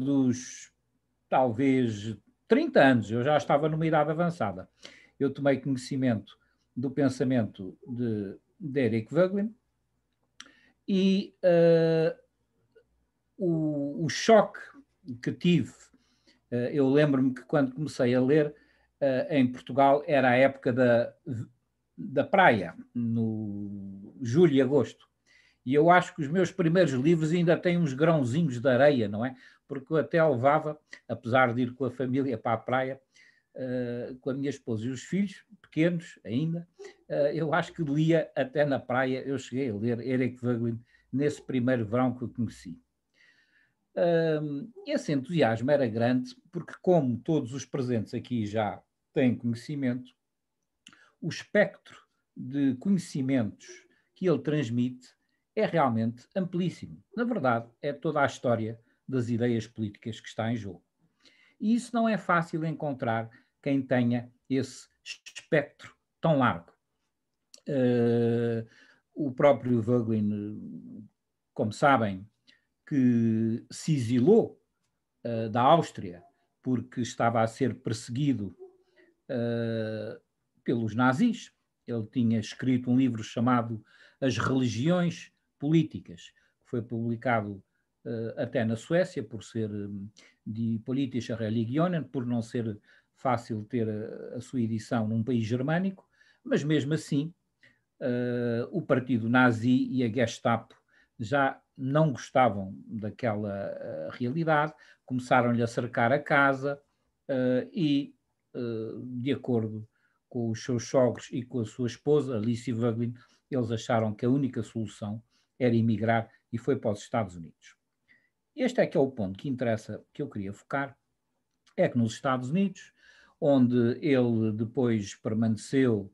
dos talvez 30 anos, eu já estava numa idade avançada, eu tomei conhecimento do pensamento de, de Eric Voegelin e uh, o, o, choque que tive, uh, eu lembro-me que quando comecei a ler uh, em Portugal era a época da, da praia, no julho e agosto. E eu acho que os meus primeiros livros ainda têm uns grãozinhos de areia, não é? Porque eu até levava, apesar de ir com a família para a praia, uh, com a minha esposa e os filhos, pequenos ainda, uh, eu acho que lia até na praia, eu cheguei a ler Eric Voegelin nesse primeiro verão que eu conheci. Uh, esse entusiasmo era grande, porque, como todos os presentes aqui já têm conhecimento, o espectro de conhecimentos que ele transmite é realmente amplíssimo. Na verdade, é toda a história das ideias políticas que está em jogo. E isso não é fácil encontrar quem tenha esse espectro tão largo. Uh, o próprio Vogelin, como sabem, que se exilou uh, da Áustria porque estava a ser perseguido uh, pelos nazis. Ele tinha escrito um livro chamado As Religiões Políticas, que foi publicado uh, até na Suécia, por ser um, de Politische Religionen, por não ser fácil ter a, a, sua edição num país germânico, mas mesmo assim uh, o partido nazi e a Gestapo já não gostavam daquela uh, realidade, começaram-lhe a cercar a casa e, de acordo com os seus sogros e com a sua esposa, Alice Vogelin, eles acharam que a única solução era emigrar e foi para os Estados Unidos. Este é que é o ponto que interessa, que eu queria focar, é que nos Estados Unidos, onde ele depois permaneceu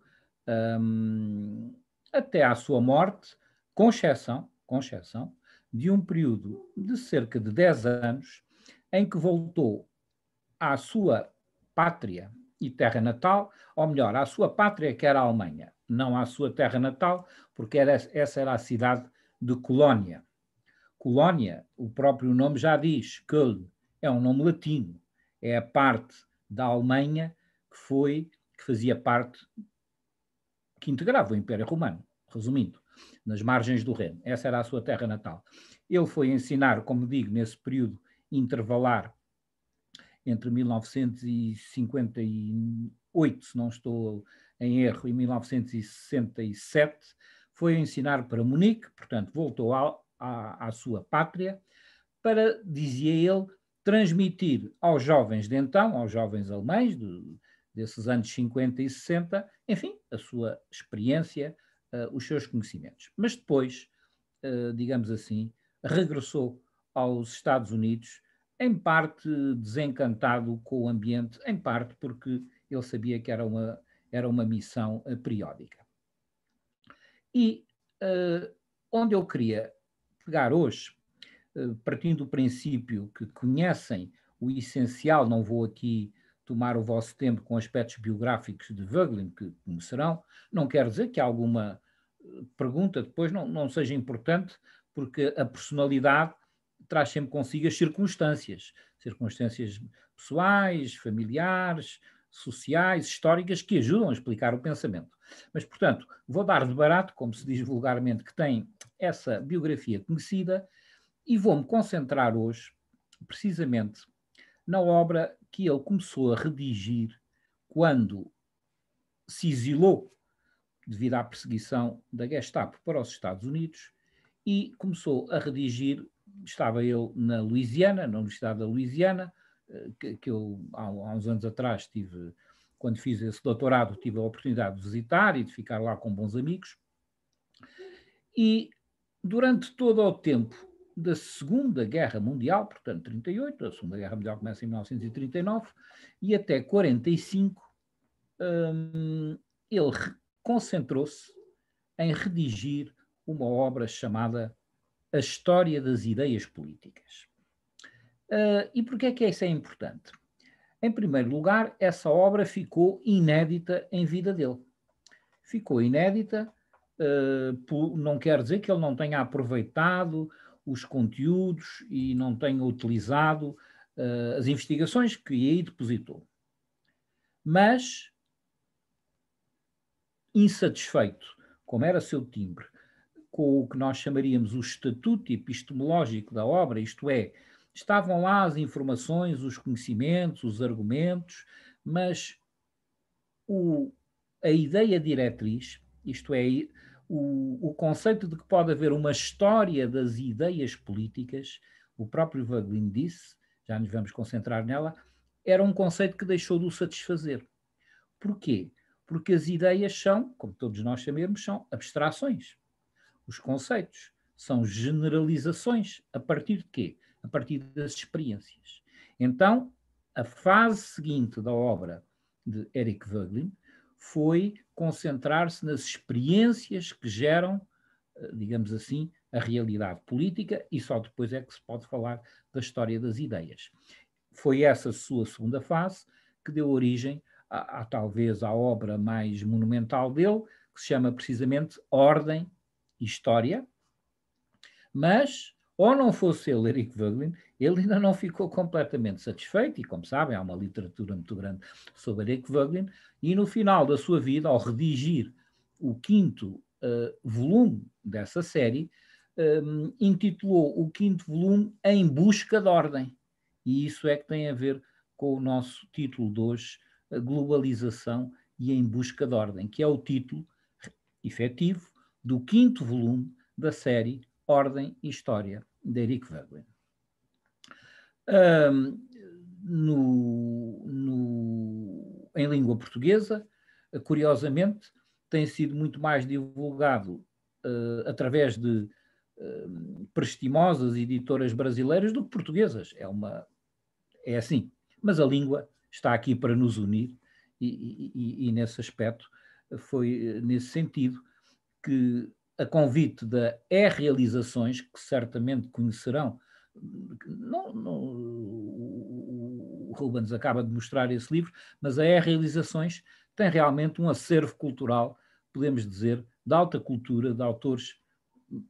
um, até à sua morte, com exceção, com exceção de um período de cerca de 10 anos, em que voltou à sua pátria e terra natal, ou melhor, à sua pátria, que era a Alemanha, não à sua terra natal, porque era, essa era a cidade de Colónia. Colónia, o próprio nome já diz, Köln, é um nome latino, é a parte da Alemanha que foi, que fazia parte, que integrava o Império Romano, resumindo, nas margens do Reno. Essa era a sua terra natal. Ele foi ensinar, como digo, nesse período intervalar entre 1958, se não estou em erro, e 1967, foi ensinar para Munique, portanto, voltou à, à, à sua pátria, para, dizia ele, transmitir aos jovens de então, aos jovens alemães de, desses anos 50 e 60, enfim, a sua experiência, uh, os seus conhecimentos. Mas depois, uh, digamos assim, regressou aos Estados Unidos, em parte desencantado com o ambiente, em parte porque ele sabia que era uma, era uma missão periódica. E uh, onde eu queria pegar hoje, uh, partindo do princípio que conhecem o essencial, não vou aqui tomar o vosso tempo com aspectos biográficos de Vogelin, que conhecerão, não quer dizer que alguma eh, pergunta depois não, não seja importante, porque a personalidade traz sempre consigo as circunstâncias, circunstâncias pessoais, familiares, sociais, históricas, que ajudam a explicar o pensamento. Mas, portanto, vou dar de barato, como se diz vulgarmente, que tem essa biografia conhecida, e vou-me concentrar hoje, precisamente, na obra que ele começou a redigir quando se exilou devido à perseguição da Gestapo para os Estados Unidos e começou a redigir, estava eu na Louisiana, na Universidade da Louisiana, que, que eu há, há uns anos atrás tive quando fiz esse doutorado, tive a oportunidade de visitar e de ficar lá com bons amigos. E durante todo o tempo da Segunda Guerra Mundial, portanto 38, a Segunda Guerra Mundial começa em 1939, e até 45, hum, ele concentrou-se em redigir uma obra chamada A História das Ideias Políticas. Uh, e porquê é que isso é importante? Em primeiro lugar, essa obra ficou inédita em vida dele. Ficou inédita, uh, por, não quer dizer que ele não tenha aproveitado os conteúdos e não tenha utilizado uh, as investigações que aí depositou. Mas, insatisfeito, como era seu timbre, com o que nós chamaríamos o estatuto epistemológico da obra, isto é, estavam lá as informações, os conhecimentos, os argumentos, mas o, a ideia diretriz, isto é, o, o, conceito de que pode haver uma história das ideias políticas, o próprio Vaglin disse, já nos vamos concentrar nela, era um conceito que deixou de o satisfazer. Porquê? Porque as ideias são, como todos nós sabemos, são abstrações. Os conceitos são generalizações. A partir de quê? A partir das experiências. Então, a fase seguinte da obra de Eric Voegelin foi concentrar-se nas experiências que geram, eh, digamos assim, a realidade política e só depois é que se pode falar da história das ideias. Foi essa sua segunda fase que deu origem a, a talvez à obra mais monumental dele, que se chama precisamente Ordem e História, mas ou não fosse ele, Eric Voegelin, ele ainda não ficou completamente satisfeito, e como sabem, há uma literatura muito grande sobre Eric Voegelin, e no final da sua vida, ao redigir o quinto uh, volume dessa série, um, intitulou o quinto volume Em Busca de Ordem. E isso é que tem a ver com o nosso título de hoje, Globalização e Em Busca de Ordem, que é o título efetivo do quinto volume da série Ordem e História, de Eric Voegelin. Um, no, no, em língua portuguesa, curiosamente, tem sido muito mais divulgado uh, através de uh, prestimosas editoras brasileiras do que portuguesas. É, uma, é assim. Mas a língua está aqui para nos unir e, e, e nesse aspecto foi nesse sentido que a convite da E-Realizações, que certamente conhecerão, não, não, o Rubens acaba de mostrar esse livro, mas a E-Realizações tem realmente um acervo cultural, podemos dizer, de alta cultura, de autores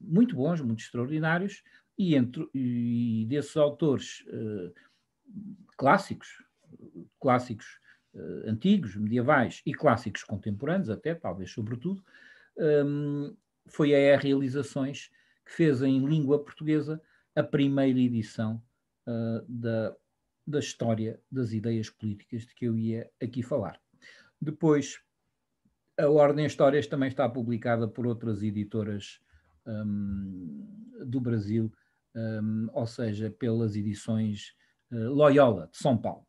muito bons, muito extraordinários, e, entre, e desses autores uh, clássicos, clássicos uh, antigos, medievais e clássicos contemporâneos, até, talvez sobretudo, um, foi a E Realizações que fez em língua portuguesa a primeira edição uh, da, da história das ideias políticas de que eu ia aqui falar. Depois, a Ordem Histórias também está publicada por outras editoras um, do Brasil, um, ou seja, pelas edições uh, Loyola, de São Paulo.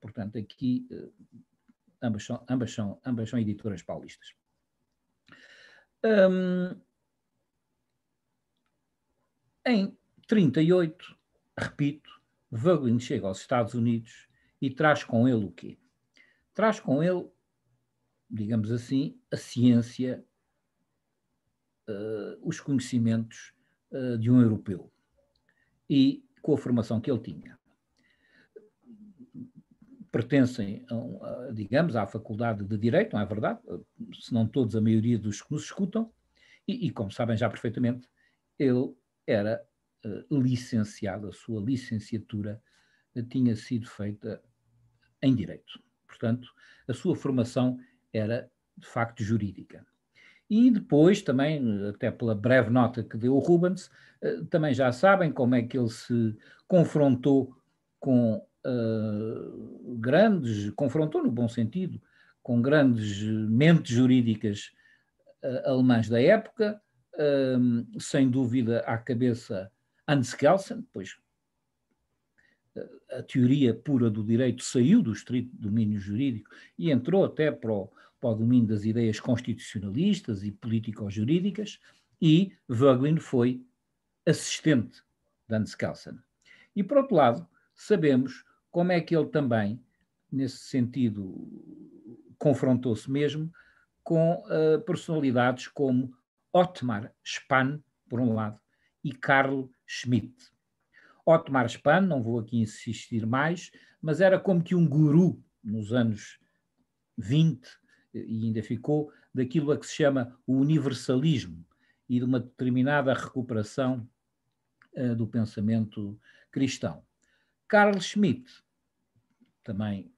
Portanto, aqui uh, ambas, são, ambas, são, ambas são editoras paulistas. Um, em 38, repito, Vogelin chega aos Estados Unidos e traz com ele o quê? Traz com ele, digamos assim, a ciência, uh, os conhecimentos uh, de um europeu e com a formação que ele tinha pertencem, digamos, à Faculdade de Direito, não é verdade? Se não todos, a maioria dos que nos escutam, e, e como sabem já perfeitamente, ele era uh, licenciado, a sua licenciatura uh, tinha sido feita em Direito. Portanto, a sua formação era, de facto, jurídica. E depois, também, até pela breve nota que deu o Rubens, uh, também já sabem como é que ele se confrontou com uh, grandes, confrontou no bom sentido, com grandes mentes jurídicas uh, alemãs da época, uh, sem dúvida à cabeça Hans Kelsen, pois a teoria pura do direito saiu do estrito domínio jurídico e entrou até para o, para o domínio das ideias constitucionalistas e político-jurídicas, e Voegelin foi assistente de Hans Kelsen. E, por outro lado, sabemos como é que ele também, nesse sentido, confrontou-se mesmo com uh, personalidades como Otmar Spann, por um lado, e Karl Schmitt. Otmar Spann, não vou aqui insistir mais, mas era como que um guru nos anos 20, e ainda ficou, daquilo a que se chama o universalismo e de uma determinada recuperação uh, do pensamento cristão. Carl Schmitt, também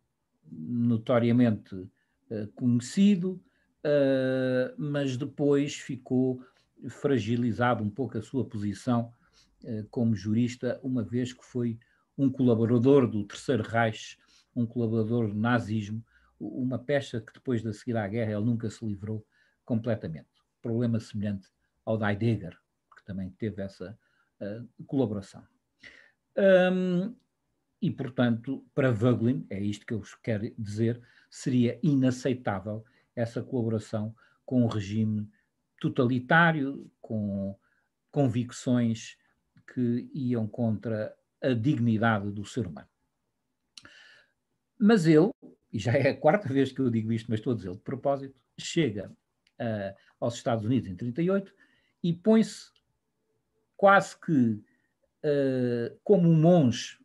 notoriamente uh, conhecido, uh, mas depois ficou fragilizado um pouco a sua posição uh, como jurista, uma vez que foi um colaborador do Terceiro Reich, um colaborador do nazismo, uma peça que depois da seguir à guerra ele nunca se livrou completamente. Problema semelhante ao Heidegger, que também teve essa colaboração. E, portanto, para Voegelin, é isto que eu quero dizer, seria inaceitável essa colaboração com um regime totalitário, com convicções que iam contra a dignidade do ser humano. Mas ele, e já é a quarta vez que eu digo isto, mas estou a dizer de propósito, chega uh, aos Estados Unidos em 38 e põe-se quase que uh, como um monge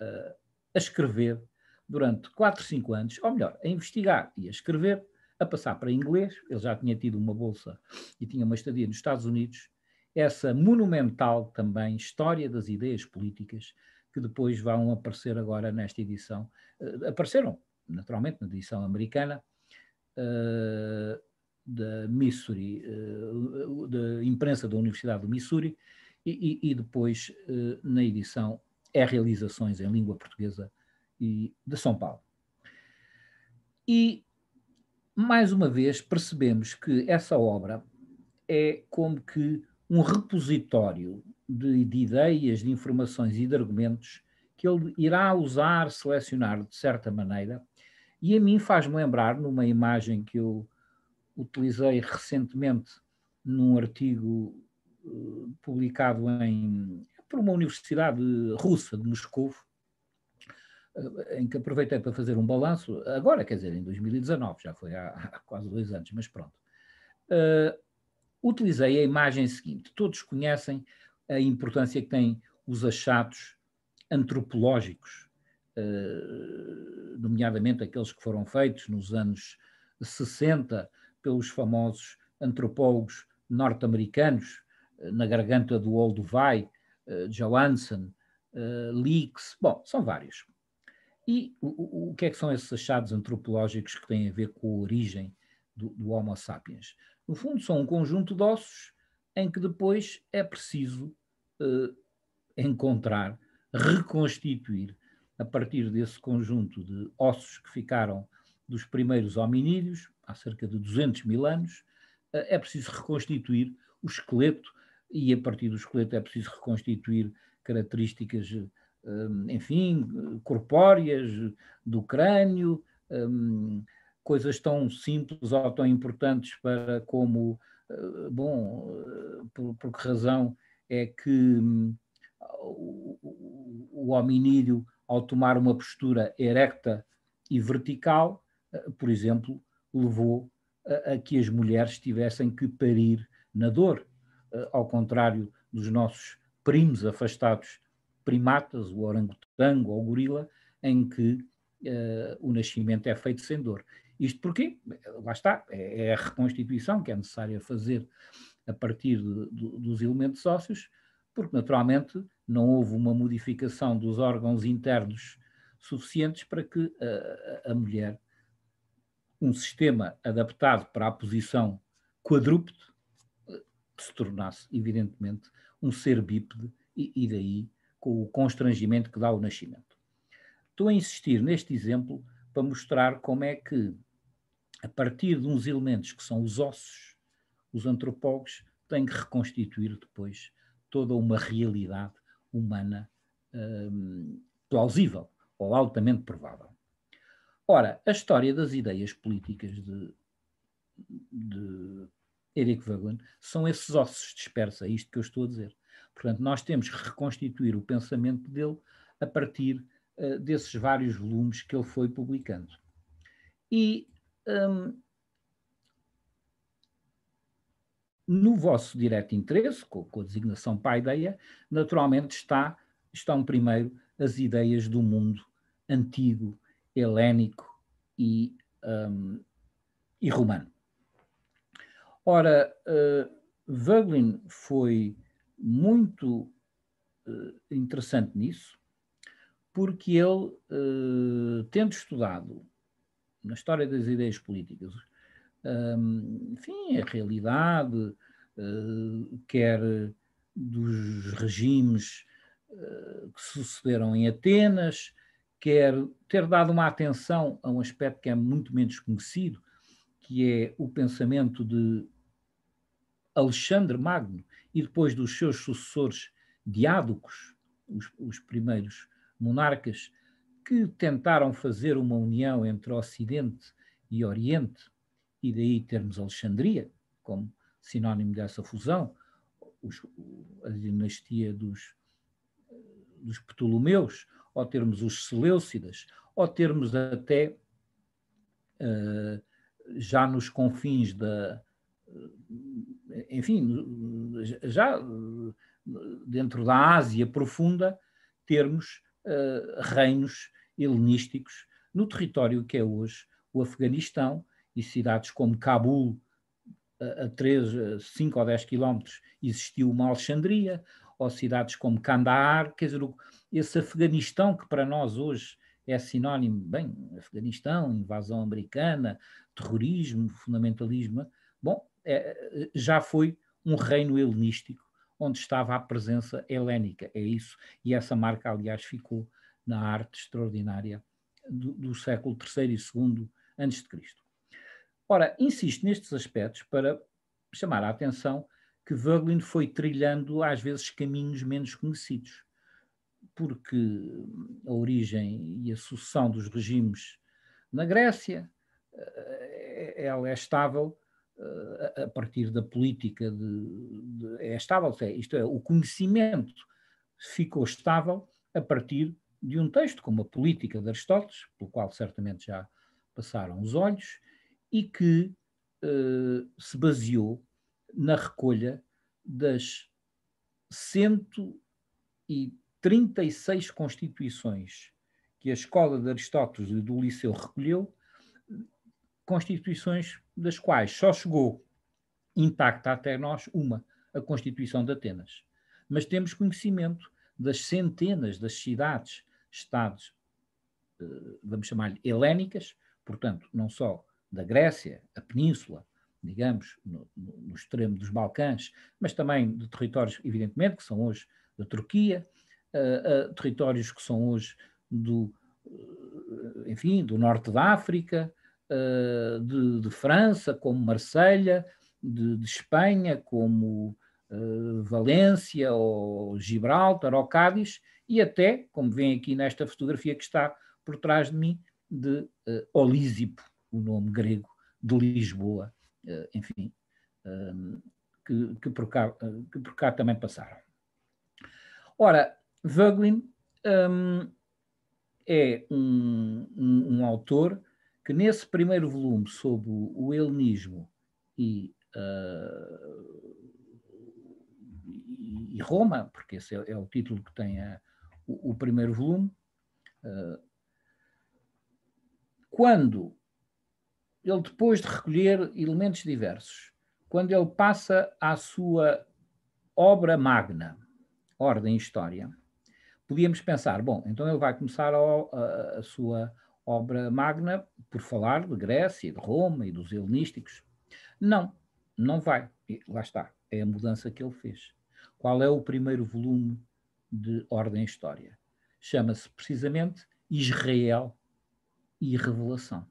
uh, a escrever durante 4, 5 anos, ou melhor, a investigar e a escrever, a passar para inglês, ele já tinha tido uma bolsa e tinha uma estadia nos Estados Unidos, essa monumental também história das ideias políticas que depois vão aparecer agora nesta edição. Uh, apareceram, naturalmente, na edição americana uh, da Missouri, uh, da imprensa da Universidade do Missouri, e, e, e depois na edição é Realizações em Língua Portuguesa e de São Paulo. E, mais uma vez, percebemos que essa obra é como que um repositório de, de, ideias, de informações e de argumentos que ele irá usar, selecionar de certa maneira, e a mim faz-me lembrar, numa imagem que eu utilizei recentemente num artigo uh, publicado em, por uma universidade russa de Moscou, eh, em que aproveitei para fazer um balanço, agora, quer dizer, em 2019, já foi há, há quase dois anos, mas pronto. Uh, utilizei a imagem seguinte: todos conhecem a importância que têm os achados antropológicos, uh, nomeadamente aqueles que foram feitos nos anos 60 pelos famosos antropólogos norte-americanos, na garganta do Olduvai, Johansson, uh, Leaks, bom, são vários. E o, o, que é que são esses achados antropológicos que têm a ver com a origem do, do Homo sapiens? No fundo, são um conjunto de ossos em que depois é preciso uh, encontrar, reconstituir, a partir desse conjunto de ossos que ficaram dos primeiros hominídeos, há cerca de 200 mil anos, é preciso reconstituir o esqueleto e a partir do esqueleto é preciso reconstituir características, hum, enfim, corpóreas do crânio, hum, coisas tão simples ou tão importantes para como, eh, bom, eh, por, por que razão é que hum, o hominídeo, ao tomar uma postura erecta e vertical, eh, por exemplo, levou a, a que as mulheres tivessem que parir na dor ao contrário dos nossos primos afastados primatas, o orangotango ou o gorila, em que uh, o nascimento é feito sem dor. Isto porque, lá está, é, é a reconstituição que é necessária fazer a partir de, de, dos elementos ósseos, porque naturalmente não houve uma modificação dos órgãos internos suficientes para que a, a mulher, um sistema adaptado para a posição quadrúpede, se tornasse, evidentemente, um ser bípede e, e daí com o constrangimento que dá o nascimento. Estou a insistir neste exemplo para mostrar como é que, a partir de uns elementos que são os ossos, os antropólogos têm que reconstituir depois toda uma realidade humana hum, plausível ou altamente provável. Ora, a história das ideias políticas de, de Eric Wagner, são esses ossos dispersos, é isto que eu estou a dizer. Portanto, nós temos que reconstituir o pensamento dele a partir uh, desses vários volumes que ele foi publicando. E um, no vosso direto interesse, com, com a designação paideia, naturalmente está, estão primeiro as ideias do mundo antigo, helénico e, um, e romano. Ora, uh, foi muito uh, interessante nisso, porque ele, uh, tendo estudado na história das ideias políticas, um, enfim, a realidade, quer dos regimes que sucederam em Atenas, quer ter dado uma atenção a um aspecto que é muito menos conhecido, que é o pensamento de Alexandre Magno e depois dos seus sucessores diádocos, os, os primeiros monarcas, que tentaram fazer uma união entre Ocidente e Oriente, e daí termos Alexandria como sinónimo dessa fusão, os, a dinastia dos, dos Ptolomeus, ou termos os Seleucidas, ou termos até uh, já nos confins da. Enfim, já dentro da Ásia profunda, termos uh, reinos helenísticos no território que é hoje o Afeganistão e cidades como Cabul, a 3, 5 ou 10 quilómetros, existiu uma Alexandria, ou cidades como Kandahar, quer dizer, esse Afeganistão que para nós hoje é sinónimo, bem, Afeganistão, invasão americana, terrorismo, fundamentalismo, bom, é, já foi um reino helenístico onde estava a presença helénica, é isso, e essa marca, aliás, ficou na arte extraordinária do, do século III e II antes de Cristo. Ora, insisto nestes aspectos para chamar a atenção que Voegelin foi trilhando às vezes caminhos menos conhecidos, porque a origem e a sucessão dos regimes na Grécia eh, ela é estável a partir da política de, de é estável, é, isto é, o conhecimento ficou estável a partir de um texto como a Política de Aristóteles, pelo qual certamente já passaram os olhos, e que uh, se baseou na recolha das 136 constituições que a escola de Aristóteles e do Liceu recolheu, constituições das quais só chegou intacta até nós uma, a Constituição de Atenas. Mas temos conhecimento das centenas das cidades, estados, eh, vamos chamar-lhe helénicas, portanto, não só da Grécia, a península, digamos, no, no, extremo dos Balcãs, mas também de territórios, evidentemente, que são hoje da Turquia, uh, uh, territórios que são hoje do, uh, enfim, do norte da África, de, de, França, como Marselha, de, de Espanha, como Valência, ou Gibraltar, ou Cádiz, e até, como vem aqui nesta fotografia que está por trás de mim, de Olísipo, o nome grego de Lisboa, eh, enfim, que, que, por cá, que por cá também passaram. Ora, Voegelin um, é um, um, um, autor que nesse primeiro volume sobre o helenismo e, uh, e, Roma, porque esse é, é, o título que tem a, o, o, primeiro volume, uh, quando ele depois de recolher elementos diversos, quando ele passa à sua obra magna, Ordem e História, podíamos pensar, bom, então ele vai começar a, a, a sua obra magna por falar de Grécia, de Roma e dos helenísticos. Não, não vai. E lá está, é a mudança que ele fez. Qual é o primeiro volume de Ordem História? Chama-se precisamente Israel e Revelação.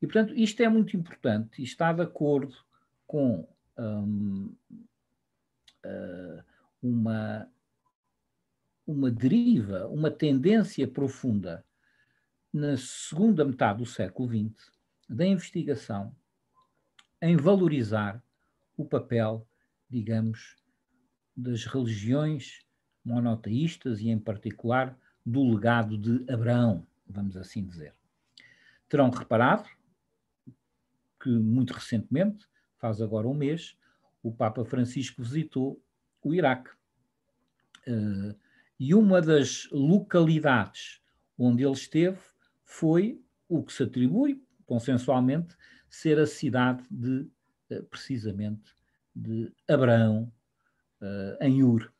E, portanto, isto é muito importante e está de acordo com um, uh, uma, uma deriva, uma tendência profunda na segunda metade do século XX da investigação em valorizar o papel, digamos, das religiões monoteístas e, em particular, do legado de Abraão, vamos assim dizer. Terão reparado que muito recentemente, faz agora um mês, o Papa Francisco visitou o Iraque. Uh, e uma das localidades onde ele esteve foi o que se atribui, consensualmente, ser a cidade de, uh, precisamente, de Abraão, uh, em Ur.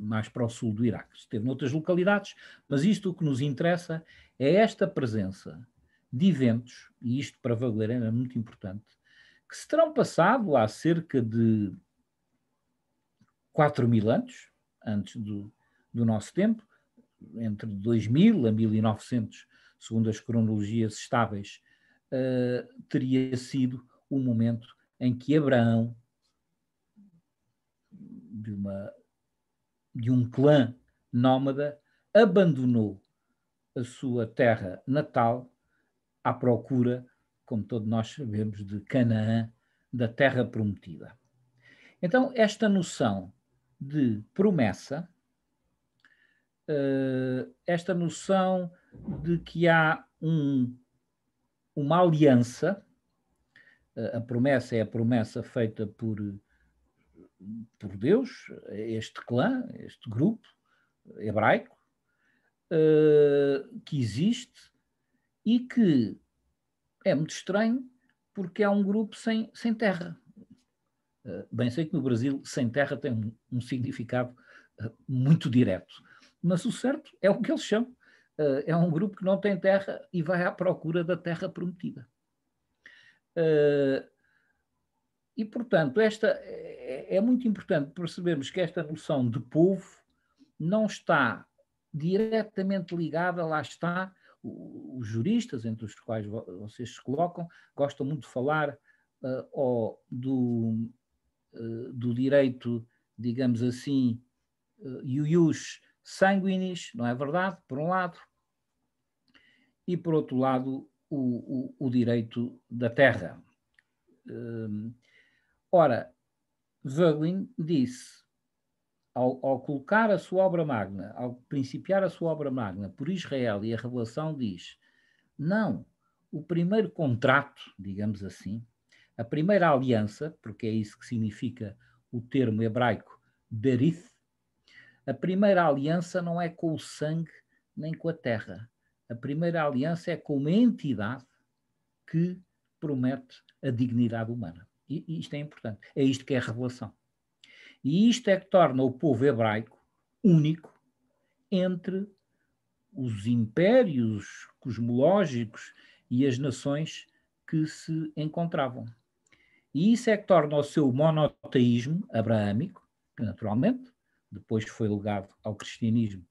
mais para o sul do Iraque. Esteve noutras localidades, mas isto o que nos interessa é esta presença de eventos, e isto para Wagner é muito importante, que se terão passado há cerca de 4 mil anos, antes do, do nosso tempo, entre 2000 a 1900, segundo as cronologias estáveis, uh, teria sido o momento em que Abraão, de, uma, de um clã nómada, abandonou a sua terra natal à procura, como todos nós sabemos, de Canaã, da terra prometida. Então, esta noção de promessa, esta noção de que há um, uma aliança, uh, a promessa é a promessa feita por, por Deus, este clã, este grupo hebraico, uh, que existe e que é muito estranho porque há um grupo sem, sem terra. Bem sei que no Brasil sem terra tem um, um significado muito direto, mas o certo é o que eles chamam. Uh, é um grupo que não tem terra e vai à procura da terra prometida. e, portanto, esta é, é muito importante percebermos que esta noção de povo não está diretamente ligada, lá está, os juristas, entre os quais vocês se colocam, gostam muito de falar uh, do, uh, do direito, digamos assim, uh, ius sanguinis, não é verdade? Por um lado, e por outro lado, o, o, o direito da terra. Uh, ora, Voegelin disse ao, ao, colocar a sua obra magna, ao principiar a sua obra magna por Israel e a revelação diz: não, o primeiro contrato, digamos assim, a primeira aliança, porque é isso que significa o termo hebraico berith, a primeira aliança não é com o sangue nem com a terra. A primeira aliança é com uma entidade que promete a dignidade humana. E, isto é importante. É isto que é a revelação. E isto é que torna o povo hebraico único entre os impérios cosmológicos e as nações que se encontravam. E isso é que torna o seu monoteísmo abraâmico, naturalmente depois foi legado ao cristianismo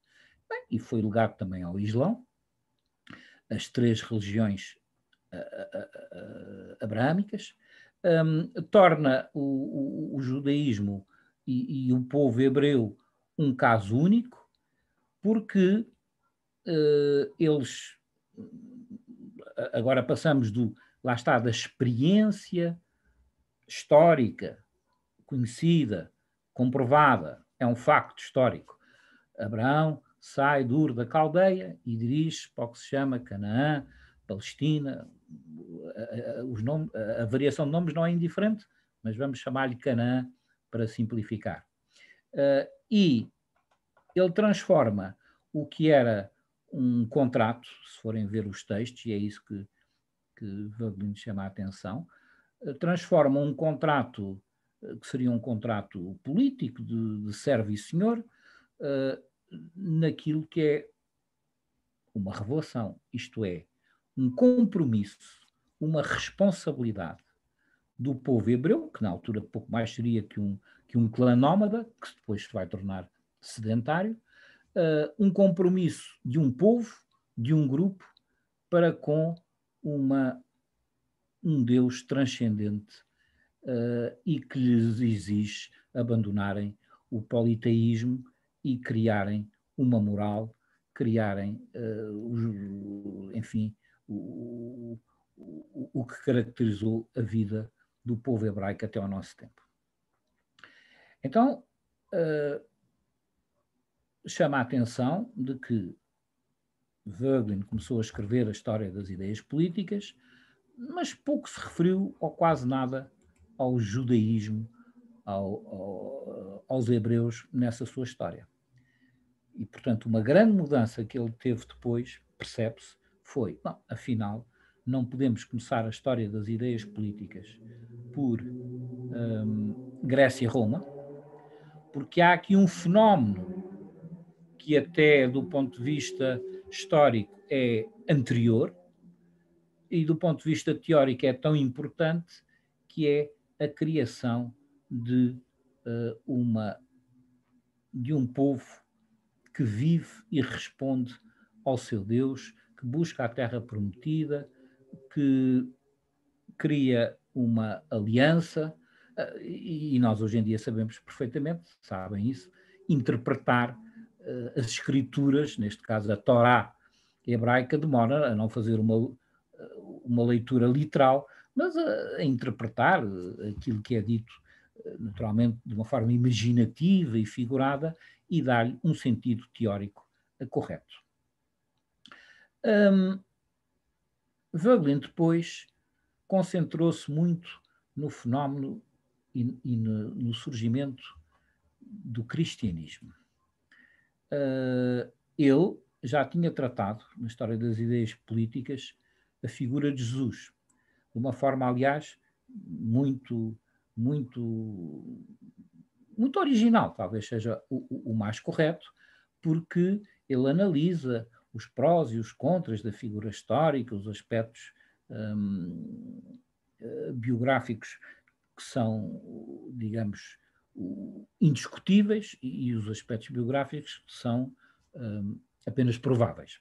bem, e foi legado também ao Islão, as três religiões uh, uh, uh, abraâmicas, um, torna o, o, o judaísmo e, e o povo hebreu um caso único, porque uh, eles agora passamos do lá está da experiência histórica conhecida, comprovada, é um facto histórico. Abraão sai duro da Caldeia e dirige para o que se chama Canaã, Palestina. Os nomes, a variação de nomes não é indiferente, mas vamos chamar-lhe Canaã para simplificar. Uh, e ele transforma o que era um contrato, se forem ver os textos, e é isso que, que Wagner chama a atenção, transforma um contrato que seria um contrato político de, de servo e senhor naquilo que é uma revelação, isto é, um compromisso, uma responsabilidade do povo hebreu, que na altura pouco mais seria que um, que um clã nómada, que depois se vai tornar sedentário, uh, um compromisso de um povo, de um grupo, para com uma, um Deus transcendente uh, e que lhes exige abandonarem o politeísmo e criarem uma moral, criarem, uh, enfim, o, o, o que caracterizou a vida do povo hebraico até ao nosso tempo. Então, uh, chama a atenção de que Voegelin começou a escrever a história das ideias políticas, mas pouco se referiu, ou quase nada, ao judaísmo, ao, ao, aos hebreus nessa sua história. E, portanto, uma grande mudança que ele teve depois, percebe-se, foi, não, afinal, não podemos começar a história das ideias políticas por um, Grécia e Roma, porque há aqui um fenómeno que até do ponto de vista histórico é anterior e do ponto de vista teórico é tão importante que é a criação de uh, uma de um povo que vive e responde ao seu Deus, que busca a terra prometida, que cria uma aliança, uh, e nós hoje em dia sabemos perfeitamente, sabem isso, interpretar uh, as escrituras, neste caso a Torá hebraica, demora a não fazer uma, uma leitura literal, mas a, a interpretar aquilo que é dito naturalmente de uma forma imaginativa e figurada, e dar-lhe um sentido teórico correto. Um, depois concentrou-se muito no fenómeno e, e no, no, surgimento do cristianismo. Uh, ele já tinha tratado, na história das ideias políticas, a figura de Jesus, de uma forma, aliás, muito muito, muito original, talvez seja o, o mais correto, porque ele analisa os prós e os contras da figura histórica, os aspectos hum, eh, biográficos que são, digamos, indiscutíveis e, os aspectos biográficos que são hum, apenas prováveis.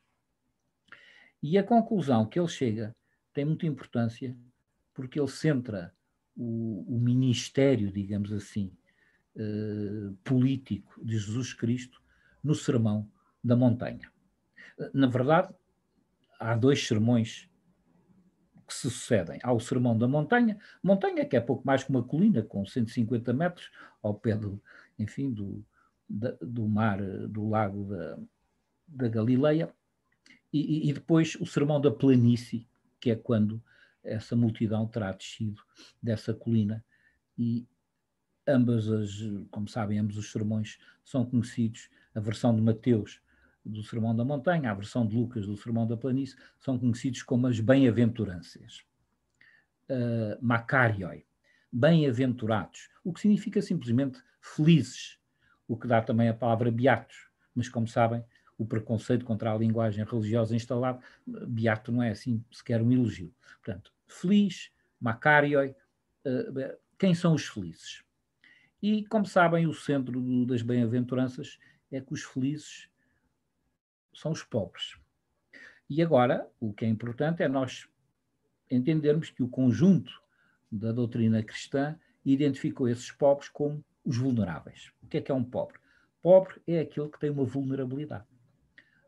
E a conclusão que ele chega tem muita importância porque ele centra o, o ministério, digamos assim, uh, político de Jesus Cristo no Sermão da Montanha. Na verdade, há dois sermões que se sucedem. Há o Sermão da Montanha, montanha que é pouco mais que uma colina com 150 metros ao pé do, enfim, do, da, do mar, do lago da, da Galileia, e, e, depois o Sermão da Planície, que é quando essa multidão terá descido dessa colina. E ambas as, como sabem, ambos os sermões são conhecidos, a versão de Mateus do Sermão da Montanha, a versão de Lucas do Sermão da Planície, são conhecidos como as bem-aventuranças. Uh, Macarioi, bem-aventurados, o que significa simplesmente felizes, o que dá também a palavra beatos, mas como sabem, o preconceito contra a linguagem religiosa instalado, beato não é assim sequer um elogio. Portanto, feliz, Macarioi, uh, quem são os felizes? E, como sabem, o centro das bem-aventuranças é que os felizes são os pobres. E agora, o que é importante é nós entendermos que o conjunto da doutrina cristã identificou esses pobres como os vulneráveis. O que é que é um pobre? Pobre é aquele que tem uma vulnerabilidade.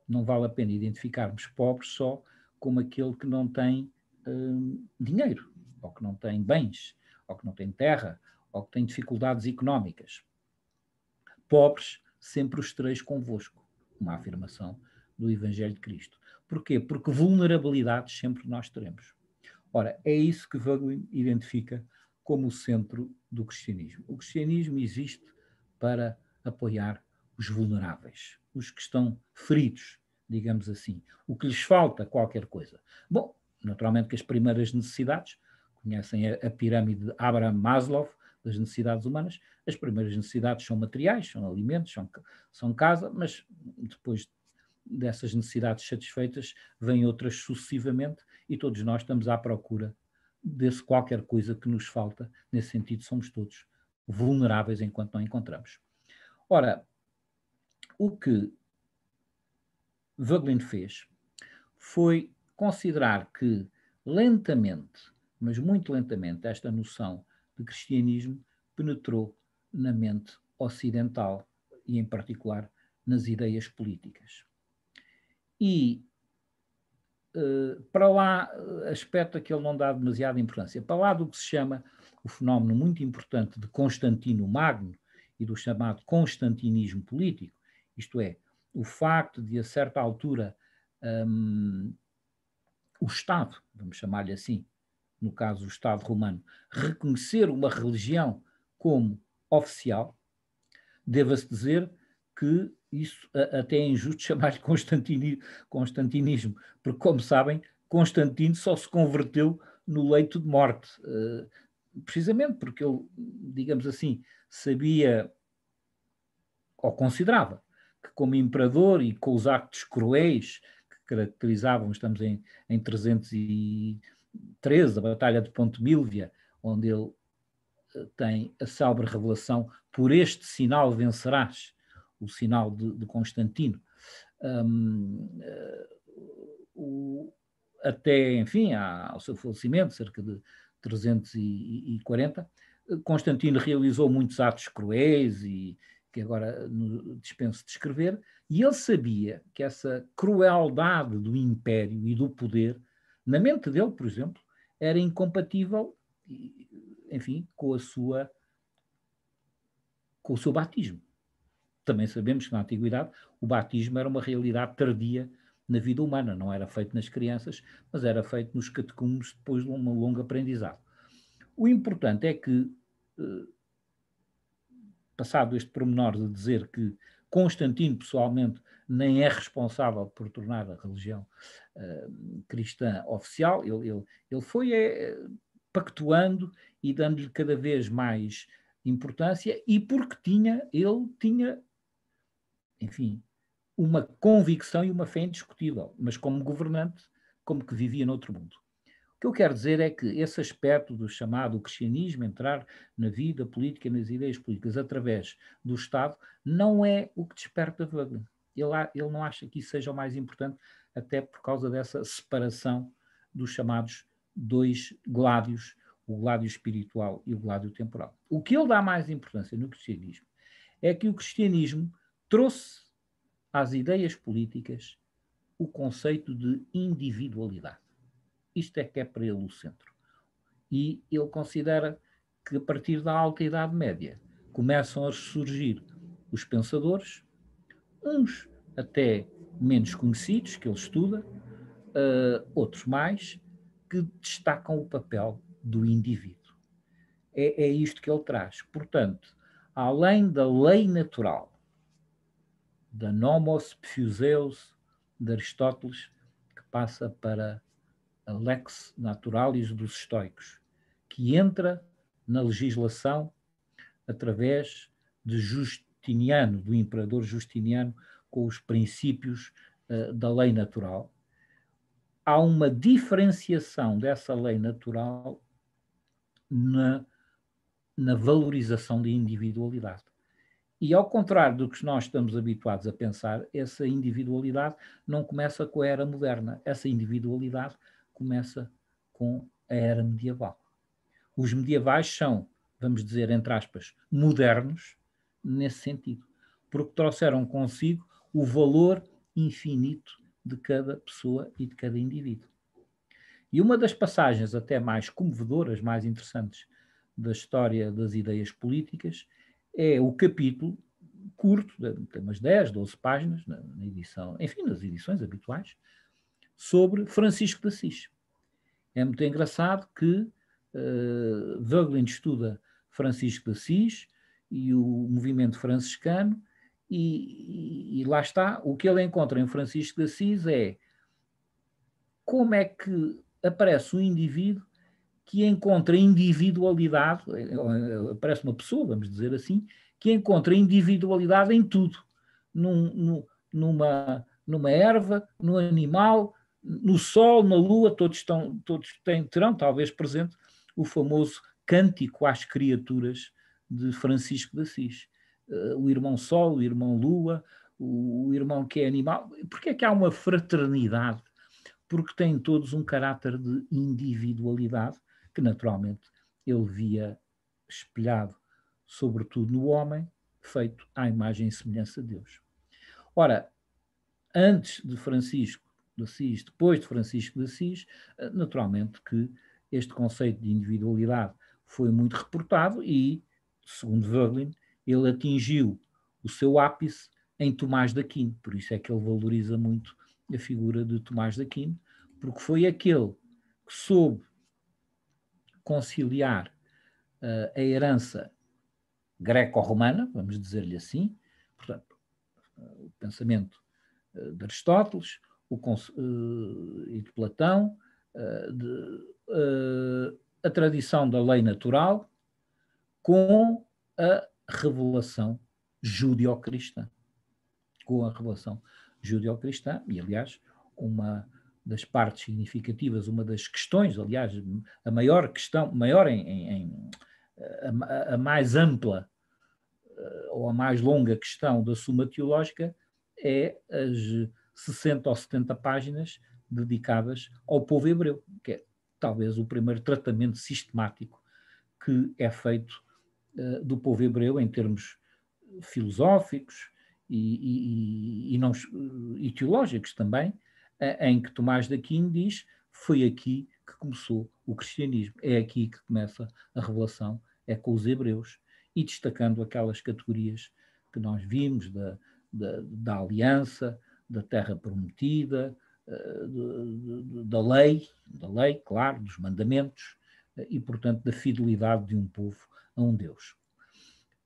Não vale a pena identificarmos pobres só como aquele que não tem Hum, dinheiro, ou que não tem bens, ou que não tem terra, ou que tem dificuldades económicas. Pobres, sempre os três convosco. Uma afirmação do Evangelho de Cristo. Porquê? Porque vulnerabilidades sempre nós teremos. Ora, é isso que Vogelin identifica como o centro do cristianismo. O cristianismo existe para apoiar os vulneráveis, os que estão feridos, digamos assim, o que lhes falta qualquer coisa. Bom, naturalmente que as primeiras necessidades, conhecem a, a pirâmide de Abraham Maslow, das necessidades humanas, as primeiras necessidades são materiais, são alimentos, são, são casa, mas depois dessas necessidades satisfeitas vêm outras sucessivamente e todos nós estamos à procura desse qualquer coisa que nos falta. Nesse sentido, somos todos vulneráveis enquanto não encontramos. Ora, o que Vogelin fez foi considerar que lentamente, mas muito lentamente, esta noção de cristianismo penetrou na mente ocidental e, em particular, nas ideias políticas. E uh, para lá, aspecto a que ele não dá demasiada importância, para lá do que se chama o fenómeno muito importante de Constantino Magno e do chamado constantinismo político, isto é, o facto de, a certa altura, um, o Estado, vamos chamar-lhe assim, no caso o Estado romano, reconhecer uma religião como oficial, deva-se dizer que isso até é injusto chamar-lhe constantinismo, porque, como sabem, Constantino só se converteu no leito de morte, eh, precisamente porque ele, digamos assim, sabia ou considerava, que como imperador e com os actos cruéis que caracterizavam, estamos em, em 313, a Batalha de Ponte Milvia, onde ele eh, tem a célebre revelação: por este sinal vencerás, o sinal de, de Constantino. Um, eh, o, até, enfim, ao seu falecimento, cerca de 340, Constantino realizou muitos atos cruéis e que agora dispenso de escrever, e ele sabia que essa crueldade do império e do poder, na mente dele, por exemplo, era incompatível, enfim, com a sua com o seu batismo. Também sabemos que na antiguidade o batismo era uma realidade tardia na vida humana, não era feito nas crianças, mas era feito nos catecúmenos depois de uma longa aprendizado. O importante é que, eh, passado este pormenor de dizer que Constantino, pessoalmente, nem é responsável por tornar a religião uh, cristã oficial, ele, ele, ele foi é, pactuando e dando-lhe cada vez mais importância, e porque tinha, ele tinha, enfim, uma convicção e uma fé indiscutível, mas como governante, como que vivia noutro mundo. O que eu quero dizer é que esse aspecto do chamado cristianismo, entrar na vida política, nas ideias políticas, através do Estado, não é o que desperta Wagner. Ele, ele não acha que isso seja o mais importante, até por causa dessa separação dos chamados dois gládios, o gládio espiritual e o gládio temporal. O que ele dá mais importância no cristianismo é que o cristianismo trouxe às ideias políticas o conceito de individualidade. Isto é que é para ele o centro. E ele considera que a partir da alta Idade Média começam a surgir os pensadores, uns até menos conhecidos, que ele estuda, uh, outros mais, que destacam o papel do indivíduo. É, é isto que ele traz. Portanto, além da lei natural, da nomos physeus de Aristóteles, que passa para a lex naturalis dos estoicos, que entra na legislação através de Justiniano, do imperador Justiniano, com os princípios uh, da lei natural. Há uma diferenciação dessa lei natural na, na valorização da individualidade. E ao contrário do que nós estamos habituados a pensar, essa individualidade não começa com a era moderna, essa individualidade começa com a era medieval. Os medievais são, vamos dizer, entre aspas, modernos nesse sentido, porque trouxeram consigo o valor infinito de cada pessoa e de cada indivíduo. E uma das passagens até mais comovedoras, mais interessantes da história das ideias políticas é o capítulo curto, tem umas 10, 12 páginas, na, edição, enfim, nas edições habituais, sobre Francisco de Assis. É muito engraçado que uh, estuda Francisco de Assis e o movimento franciscano, e, e, e lá está, o que ele encontra em Francisco de Assis é como é que aparece um indivíduo que encontra individualidade, aparece uma pessoa, vamos dizer assim, que encontra individualidade em tudo, num, numa, numa erva, no animal, no sol, na lua, todos, estão, todos têm, terão talvez presente o famoso cântico às criaturas de Francisco de Assis. Uh, o irmão Sol, o irmão Lua, o, irmão que é animal. Porquê é que há uma fraternidade? Porque têm todos um caráter de individualidade que naturalmente ele via espelhado, sobretudo no homem, feito à imagem e semelhança de Deus. Ora, antes de Francisco de Assis, depois de Francisco de Assis, eh, naturalmente que este conceito de individualidade foi muito reportado e, segundo Vogelin, ele atingiu o seu ápice em Tomás de Aquino. Por isso é que ele valoriza muito a figura de Tomás de Aquino, porque foi aquele que soube conciliar uh, a herança greco-romana, vamos dizer-lhe assim, portanto, uh, o pensamento de Aristóteles o, e de Platão, de, a tradição da lei natural com a revelação judeo-cristã, com a revelação judeo-cristã, e aliás, uma das partes significativas, uma das questões, aliás, a maior questão, maior em, em, a, a, mais ampla eh, ou a mais longa questão da Suma Teológica é as 60 ou 70 páginas dedicadas ao povo hebreu, que é talvez o primeiro tratamento sistemático que é feito uh, do povo hebreu em termos filosóficos e, e, e, não, e teológicos também, uh, em que Tomás de Aquino diz foi aqui que começou o cristianismo, é aqui que começa a revelação, é com os hebreus, e destacando aquelas categorias que nós vimos da, da, da aliança, da terra prometida, uh, da lei, da lei, claro, dos mandamentos, uh, e, portanto, da fidelidade de um povo a um Deus.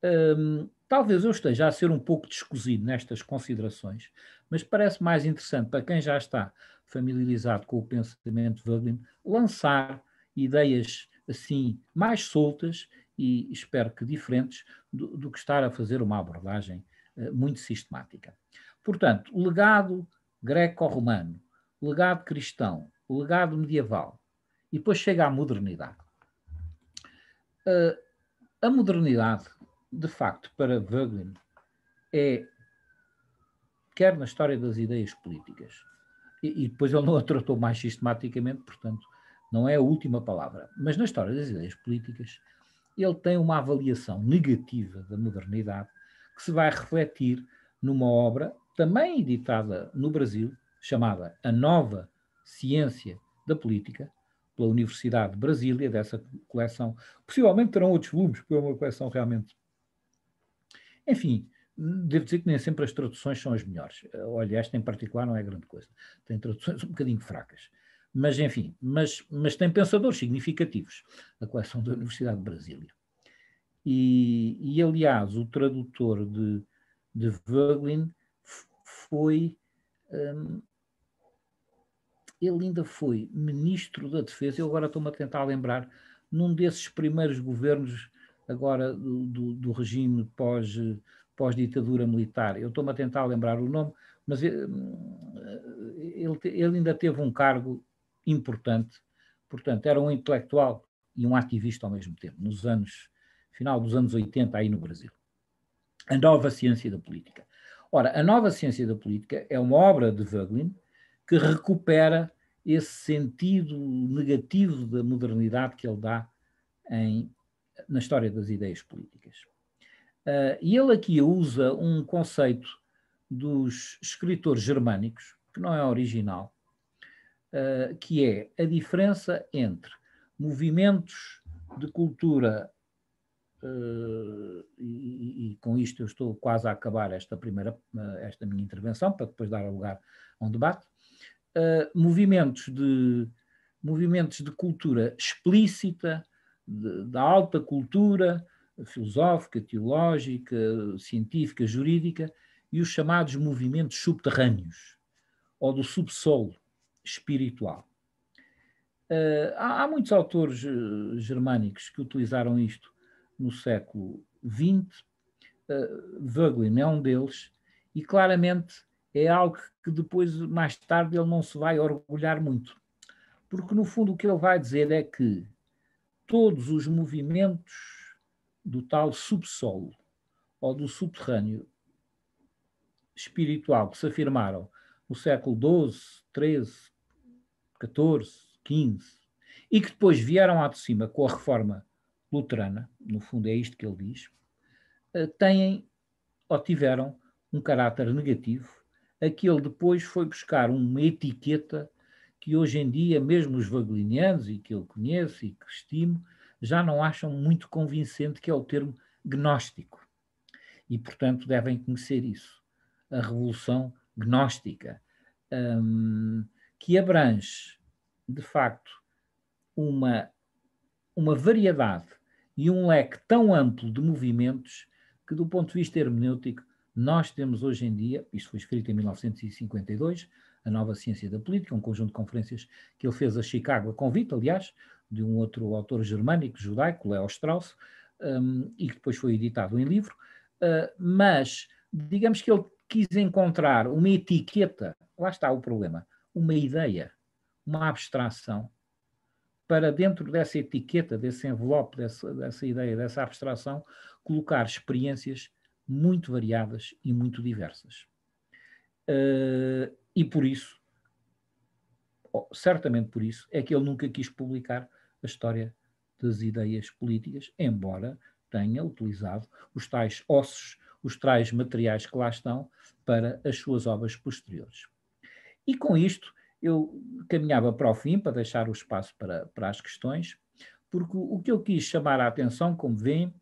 Um, talvez eu esteja a ser um pouco descozido nestas considerações, mas parece mais interessante para quem já está familiarizado com o pensamento de Wöglin lançar ideias assim mais soltas e espero que diferentes do, do que estar a fazer uma abordagem uh, muito sistemática. Portanto, legado greco-romano, legado cristão, legado medieval, e depois chega à modernidade. Uh, a modernidade, de facto, para Wöglin, é, quer na história das ideias políticas, e, e depois ele não a tratou mais sistematicamente, portanto, não é a última palavra, mas na história das ideias políticas, ele tem uma avaliação negativa da modernidade que se vai refletir numa obra também editada no Brasil, chamada A Nova Ciência da Política, pela Universidade de Brasília, dessa coleção. Possivelmente terão outros volumes, porque é uma coleção realmente. Enfim, devo dizer que nem sempre as traduções são as melhores. Olha, esta em particular não é grande coisa. Tem traduções um bocadinho fracas. Mas, enfim, mas, mas tem pensadores significativos, a coleção da Universidade de Brasília. E, e aliás, o tradutor de, de Voegelin foi. Um, ele ainda foi ministro da Defesa, eu agora estou-me a tentar lembrar, num desses primeiros governos, agora do, do, do regime pós, pós-ditadura militar. Eu estou-me a tentar lembrar o nome, mas ele, ele, ele ainda teve um cargo importante, portanto, era um intelectual e um ativista ao mesmo tempo, nos anos, final dos anos 80, aí no Brasil. A nova ciência da política. Ora, a nova ciência da política é uma obra de Voegelin que recupera esse sentido negativo da modernidade que ele dá em, na história das ideias políticas. Uh, e ele aqui usa um conceito dos escritores germânicos, que não é original, uh, que é a diferença entre movimentos de cultura Uh, e, e, com isto eu estou quase a acabar esta primeira, uh, esta minha intervenção, para depois dar lugar a um debate, uh, movimentos, de, movimentos de cultura explícita, de, da alta cultura filosófica, teológica, científica, jurídica, e os chamados movimentos subterrâneos, ou do subsolo espiritual. há, há muitos autores germânicos que utilizaram isto no século XX, uh, Voegelin é um deles, e claramente é algo que depois, mais tarde, ele não se vai orgulhar muito. Porque, no fundo, o que ele vai dizer é que todos os movimentos do tal subsolo ou do subterrâneo espiritual que se afirmaram no século XII, XIII, XIV, XV e que depois vieram à de cima com a reforma luterana, no fundo é isto que ele diz, eh, têm ou tiveram um caráter negativo, a que ele depois foi buscar uma etiqueta que hoje em dia, mesmo os vaglinianos, e que ele conhece e que estimo, já não acham muito convincente, que é o termo gnóstico. E, portanto, devem conhecer isso. A revolução gnóstica, um, que abrange, de facto, uma, uma variedade e um leque tão amplo de movimentos que, do ponto de vista hermenêutico, nós temos hoje em dia, isto foi escrito em 1952, a Nova Ciência da Política, um conjunto de conferências que ele fez a Chicago, a convite, aliás, de um outro autor germânico, judaico, Leo Strauss, um, e que depois foi editado em livro. Uh, mas, digamos que ele quis encontrar uma etiqueta, lá está o problema, uma ideia, uma abstração, para dentro dessa etiqueta, desse envelope, dessa, dessa ideia, dessa abstração, colocar experiências muito variadas e muito diversas. Uh, e por isso, certamente por isso, é que ele nunca quis publicar a história das ideias políticas, embora tenha utilizado os tais ossos, os tais materiais que lá estão para as suas obras posteriores. E com isto eu caminhava para o fim, para deixar o espaço para, para as questões, porque o que eu quis chamar a atenção, como veem,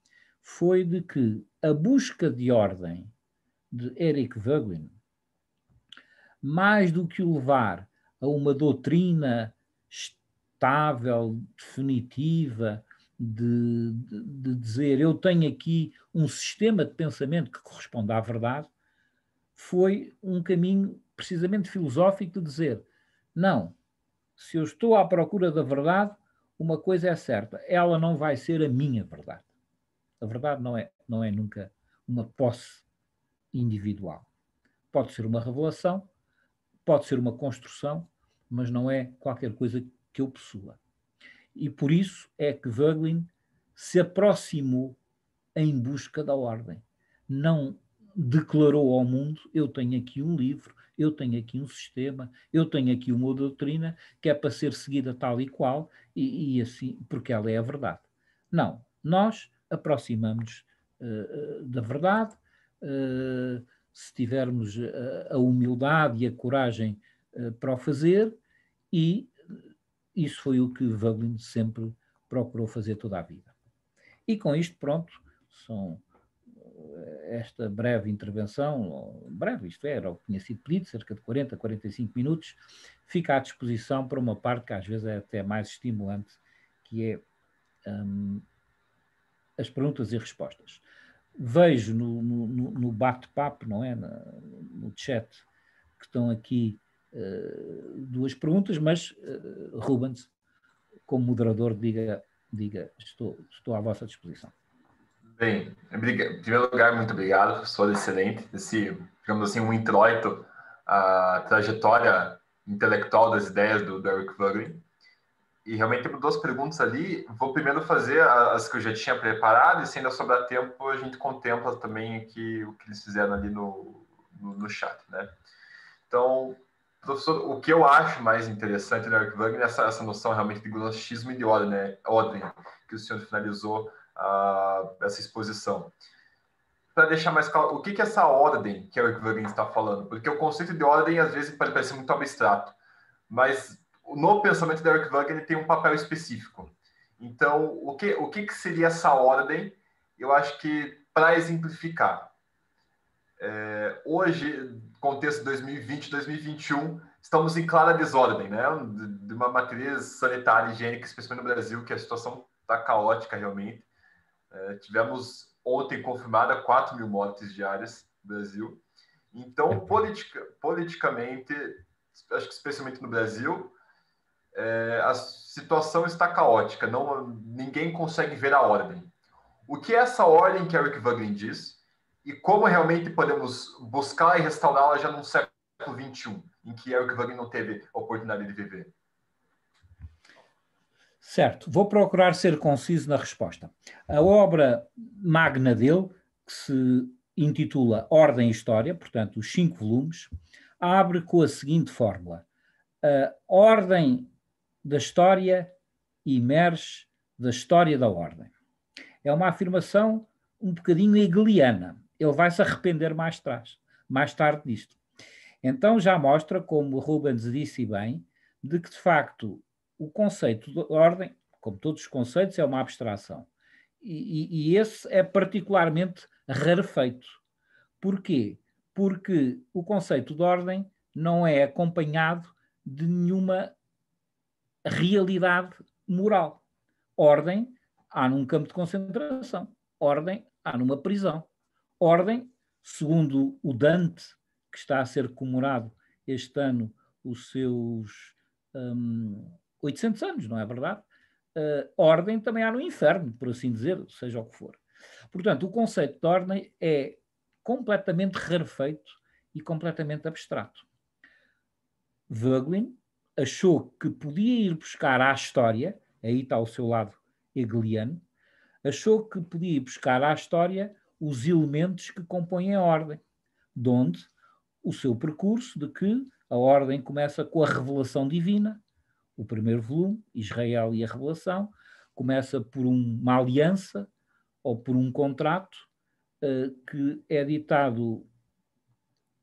foi de que a busca de ordem de Eric Voegelin, mais do que o levar a uma doutrina estável, definitiva, de, de, de, dizer eu tenho aqui um sistema de pensamento que corresponde à verdade, foi um caminho precisamente filosófico de dizer não, se eu estou à procura da verdade, uma coisa é certa, ela não vai ser a minha verdade. A verdade não é, não é nunca uma posse individual. Pode ser uma revelação, pode ser uma construção, mas não é qualquer coisa que eu possua. E por isso é que Voegelin se aproximou em busca da ordem. Não declarou ao mundo: eu tenho aqui um livro, eu tenho aqui um sistema, eu tenho aqui uma doutrina que é para ser seguida tal e qual, e, e assim, porque ela é a verdade. Não, nós aproximamos uh, da verdade, uh, se tivermos a, a humildade e a coragem uh, para o fazer, e isso foi o que Vogelin sempre procurou fazer toda a vida. E com isto, pronto, são esta breve intervenção, breve isto é, era o que tinha sido pedido, cerca de 40, 45 minutos, fica à disposição para uma parte que às vezes é até mais estimulante, que é um, as perguntas e respostas. Vejo no, no, no bate-papo, não é? No, chat, que estão aqui uh, duas perguntas, mas uh, Rubens, como moderador, diga, diga estou, estou à vossa disposição. Bem, em primeiro lugar, muito obrigado, professor, excelente. Esse, digamos assim, um introito à trajetória intelectual das ideias do, do Eric. E realmente temos duas perguntas ali. Vou primeiro fazer as que eu já tinha preparado, e se ainda sobrar tempo, a gente contempla também aqui o que eles fizeram ali no, no, no chat, né? Então, professor, o que eu acho mais interessante no Eric Wagner é essa, essa noção realmente de gnosticismo e de ordem, né? ordem que o senhor finalizou essa exposição. Para deixar mais claro, o que, que essa ordem que o Wagner está falando? Porque o conceito de ordem, às vezes, pode parecer muito abstrato, mas no pensamento de Eric Wagner tem um papel específico. Então, o que, o que, que seria essa ordem? Eu acho que, para exemplificar, é, hoje, contexto 2020, 2021, estamos em clara desordem, né? De uma matriz sanitária e higiênica, especialmente no Brasil, que a situação está caótica realmente. É, tivemos ontem confirmada 4 mil mortes diárias no Brasil. Então, politica, politicamente, acho que especialmente no Brasil, é, a situação está caótica, não, ninguém consegue ver a ordem. O que é essa ordem que Eric Wagner diz e como realmente podemos buscar e restaurá-la já no século XXI, em que Eric Wagner não teve a oportunidade de viver? Certo, vou procurar ser conciso na resposta. A obra magna dele, que se intitula Ordem e História, portanto, os cinco volumes, abre com a seguinte fórmula: a ordem da história emerge da história da ordem. É uma afirmação um bocadinho hegeliana. Ele vai se arrepender mais, atrás, mais tarde disto. Então já mostra, como Rubens disse bem, de que de facto o conceito de ordem, como todos os conceitos, é uma abstração. E, e, e esse é particularmente rarefeito. Porquê? Porque o conceito de ordem não é acompanhado de nenhuma realidade moral. Ordem há num campo de concentração. Ordem há numa prisão. Ordem, segundo o Dante, que está a ser comemorado este ano os seus um, 800 anos, não é verdade? Uh, ordem também há no inferno, por assim dizer, seja o que for. Portanto, o conceito de ordem é completamente rarefeito e completamente abstrato. Voegelin achou que podia ir buscar à história, aí está o seu lado hegeliano, achou que podia ir buscar à história os elementos que compõem a ordem, de onde o seu percurso de que a ordem começa com a revelação divina, o primeiro volume, Israel e a revelação, começa por uma aliança ou por um contrato uh, que é ditado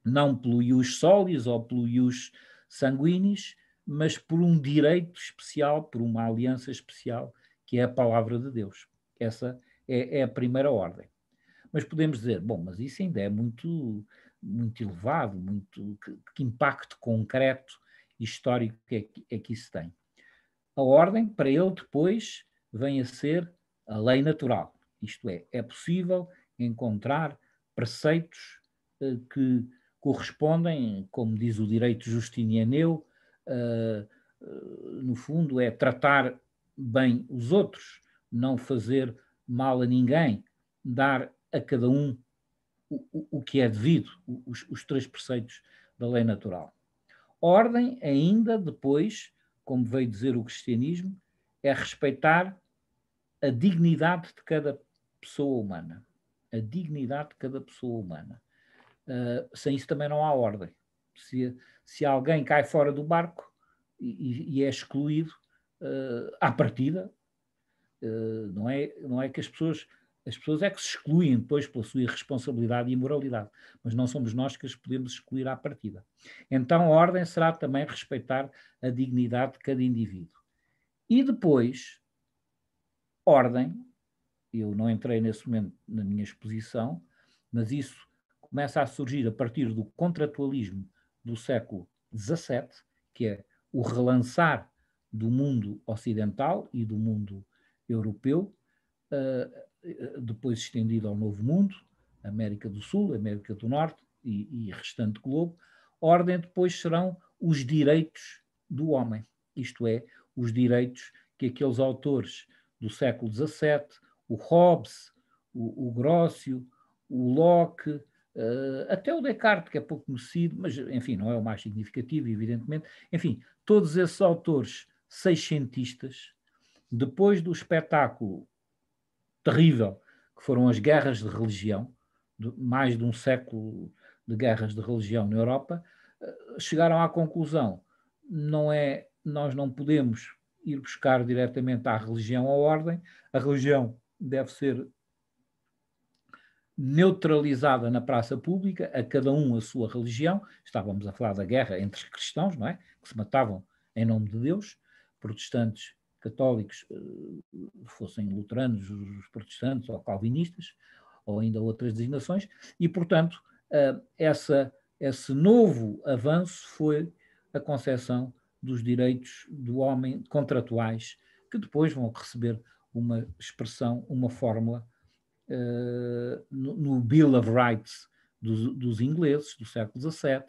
não pelo ius solis ou pelo ius sanguinis, mas por um direito especial, por uma aliança especial, que é a palavra de Deus. Essa é, é a primeira ordem. Mas podemos dizer, bom, mas isso ainda é muito, muito elevado, muito que, que impacto concreto histórico é que, é que isso tem. A ordem, para ele, depois vem a ser a lei natural. Isto é, é possível encontrar preceitos eh, que correspondem, como diz o direito justinianeu, uh, uh, no fundo, é tratar bem os outros, não fazer mal a ninguém, dar a cada um o, o, o que é devido, os, os três preceitos da lei natural. Ordem, ainda depois, como veio dizer o cristianismo, é respeitar a dignidade de cada pessoa humana. A dignidade de cada pessoa humana. Uh, sem isso também não há ordem. Se, se alguém cai fora do barco e, e é excluído, uh, à partida, uh, não, é, não é que as pessoas. As pessoas é que se excluem depois pela sua irresponsabilidade e imoralidade, mas não somos nós que as podemos excluir à partida. Então a ordem será também respeitar a dignidade de cada indivíduo. E depois, ordem, eu não entrei nesse momento na minha exposição, mas isso começa a surgir a partir do contratualismo do século XVII, que é o relançar do mundo ocidental e do mundo europeu, uh, depois estendido ao Novo Mundo, América do Sul, América do Norte e, e restante globo. Ordem depois serão os direitos do homem, isto é, os direitos que aqueles autores do século XVII, o Hobbes, o, o Grócio, o Locke, Uh, até o Descartes, que é pouco conhecido, mas enfim, não é o mais significativo, evidentemente. Enfim, todos esses autores seiscentistas, depois do espetáculo terrível que foram as guerras de religião, de mais de um século de guerras de religião na Europa, uh, chegaram à conclusão: não é, nós não podemos ir buscar diretamente à religião a ordem, a religião deve ser neutralizada na praça pública, a cada um a sua religião. Estávamos a falar da guerra entre cristãos, não é? Que se matavam em nome de Deus, protestantes, católicos, eh, fossem luteranos, os protestantes ou calvinistas, ou ainda outras designações, e, portanto, eh, essa, esse novo avanço foi a concepção dos direitos do homem contratuais, que depois vão receber uma expressão, uma fórmula no, no, Bill of Rights dos, dos, ingleses do século XVII,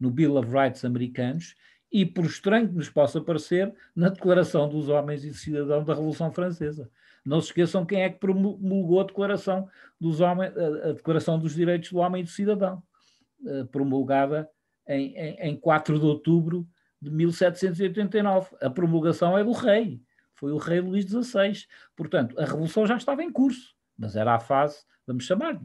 no Bill of Rights americanos e, por estranho que nos possa parecer, na Declaração dos Homens e Cidadãos da Revolução Francesa. Não se esqueçam quem é que promulgou a Declaração dos Homens, a Declaração dos Direitos do Homem e do Cidadão, uh, promulgada em, em, em 4 de outubro de 1789. A promulgação é do rei, foi o rei Luís XVI. Portanto, a revolução já estava em curso mas era a fase, vamos chamar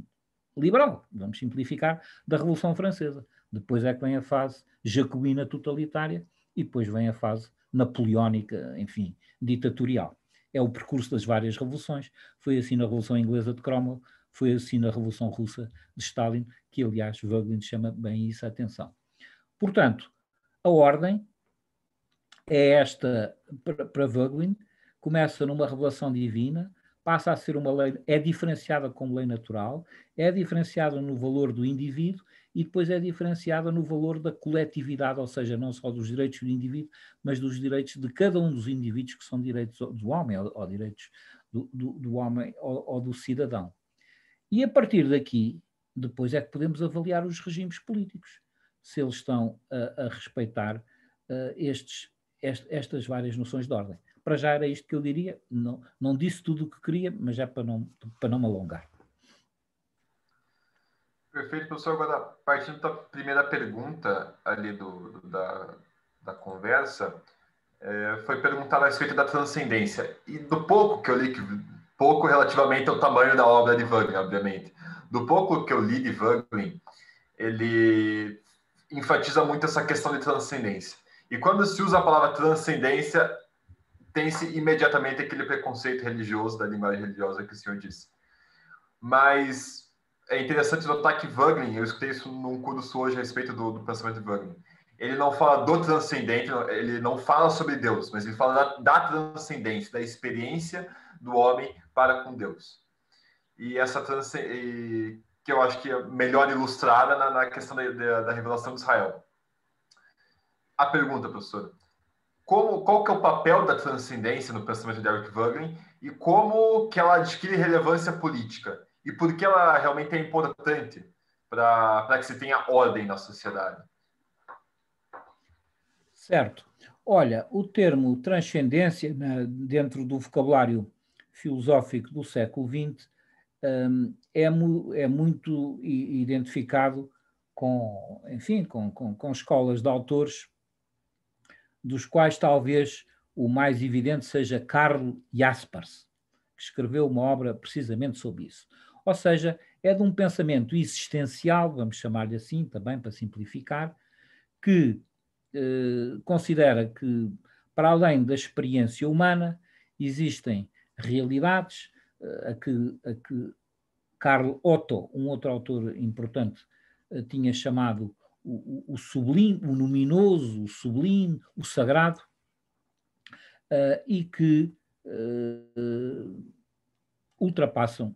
liberal, vamos simplificar, da Revolução Francesa. Depois é que vem a fase jacobina totalitária e depois vem a fase napoleónica, enfim, ditatorial. É o percurso das várias revoluções. Foi assim na Revolução Inglesa de Cromwell, foi assim na Revolução Russa de Stalin, que aliás Vogelin chama bem isso a atenção. Portanto, a ordem é esta para, Vogelin, começa numa revelação divina, passa a ser uma lei, é diferenciada como lei natural, é diferenciada no valor do indivíduo e depois é diferenciada no valor da coletividade, ou seja, não só dos direitos do indivíduo, mas dos direitos de cada um dos indivíduos que são direitos do homem ou, ou direitos do, do, do homem ou, ou, do cidadão. E a partir daqui, depois é que podemos avaliar os regimes políticos, se eles estão a, a respeitar uh, estes, estas várias noções de ordem. Para já era isto que eu diria, não, não disse tudo o que queria, mas é para não, para não me alongar. Perfeito, professor. Agora, partindo da primeira pergunta ali do, da, da conversa, é, foi perguntar a respeito da transcendência. E do pouco que eu li, pouco relativamente ao tamanho da obra de Wagner, obviamente, do pouco que eu li de Wagner, ele enfatiza muito essa questão de transcendência. E quando se usa a palavra transcendência, tem-se imediatamente aquele preconceito religioso da linguagem religiosa que o senhor disse. Mas é interessante notar que Wagner, eu escutei isso num curso hoje a respeito do, do pensamento de Wagner, ele não fala do transcendente, ele não fala sobre Deus, mas ele fala da, da transcendência, da experiência do homem para com Deus. E essa transcendência, que eu acho que é melhor ilustrada na, na questão da, da, da, revelação de Israel. A pergunta, professor, como, qual que é o papel da transcendência no pensamento de Eric Wagner e como que ela adquire relevância política? E por que ela realmente é importante para que se tenha ordem na sociedade? Certo. Olha, o termo transcendência, né, dentro do vocabulário filosófico do século XX, um, é, mu é, muito identificado com, enfim, com, com, com, escolas de autores, dos quais talvez o mais evidente seja Karl Jaspers, que escreveu uma obra precisamente sobre isso. Ou seja, é de um pensamento existencial, vamos chamar-lhe assim também para simplificar, que eh, considera que, para além da experiência humana, existem realidades eh, a, que, a que Karl Otto, um outro autor importante, eh, tinha chamado o, o, sublime, o luminoso, o sublime, o sagrado, uh, e que uh, ultrapassam,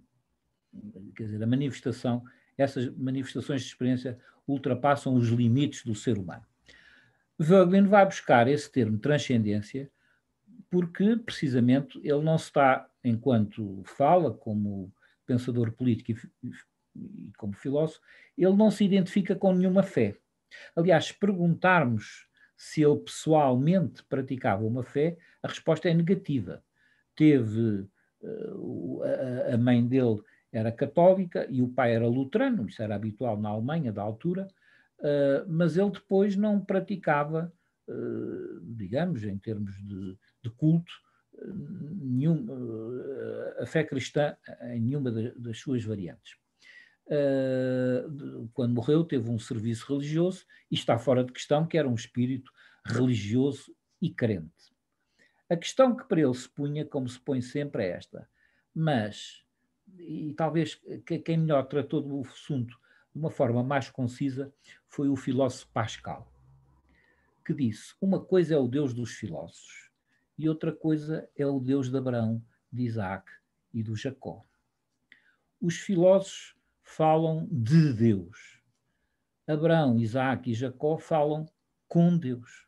quer dizer, a manifestação, essas manifestações de experiência ultrapassam os limites do ser humano. Voegelin vai buscar esse termo transcendência porque, precisamente, ele não está, enquanto fala como pensador político e, e como filósofo, ele não se identifica com nenhuma fé. Aliás, perguntarmos se ele pessoalmente praticava uma fé, a resposta é negativa. Teve a, a mãe dele era católica e o pai era luterano, isso era habitual na Alemanha da altura, uh, mas ele depois não praticava, uh, digamos, em termos de, de culto, nenhum, a fé cristã em nenhuma das suas variantes. Quando morreu, teve um serviço religioso e está fora de questão que era um espírito religioso e crente. A questão que para ele se punha, como se põe sempre, é esta. Mas, e talvez quem melhor tratou do assunto de uma forma mais concisa, foi o filósofo Pascal, que disse: Uma coisa é o Deus dos filósofos e outra coisa é o Deus de Abraão, de Isaac e do Jacó. Os filósofos falam de Deus. Abraão, Isaac e Jacó falam com Deus.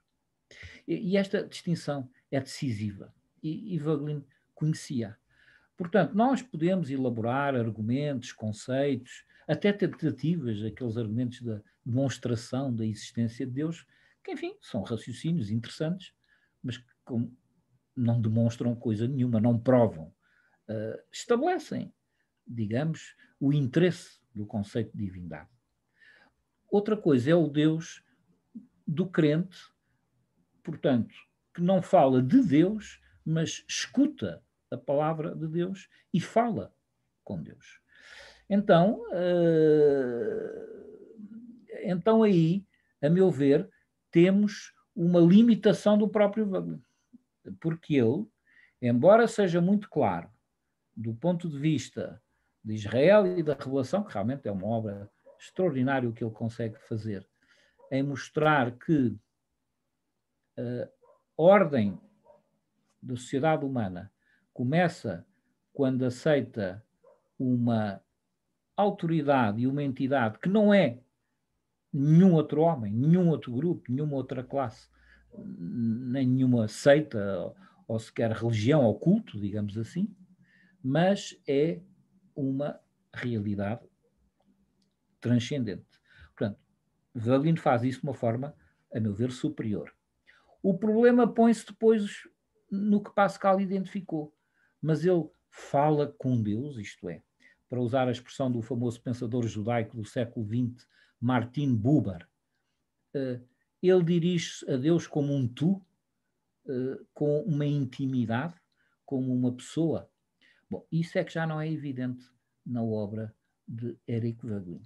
E, esta distinção é decisiva. E, e Vogelin conhecia. Portanto, nós podemos elaborar argumentos, conceitos, até tentativas, aqueles argumentos da demonstração da existência de Deus, que, enfim, são raciocínios interessantes, mas que não demonstram coisa nenhuma, não provam. Uh, estabelecem, digamos, o interesse do conceito de divindade. Outra coisa é o Deus do crente, portanto, que não fala de Deus, mas escuta a palavra de Deus e fala com Deus. Então, uh, então aí, a meu ver, temos uma limitação do próprio Wagner. Porque ele, embora seja muito claro do ponto de vista de Israel e da revelação, que realmente é uma obra extraordinária o que ele consegue fazer, em mostrar que a ordem da sociedade humana começa quando aceita uma autoridade e uma entidade que não é nenhum outro homem, nenhum outro grupo, nenhuma outra classe, nem nenhuma seita ou sequer religião ou culto, digamos assim, mas é uma realidade transcendente. Portanto, Valino faz isso de uma forma, a meu ver, superior. O problema põe-se depois no que Pascal identificou. Mas ele fala com Deus, isto é, para usar a expressão do famoso pensador judaico do século XX, Martin Buber, uh, ele dirige-se a Deus como um tu, uh, com uma intimidade, como uma pessoa. Bom, isso é que já não é evidente na obra de Eric Voegelin.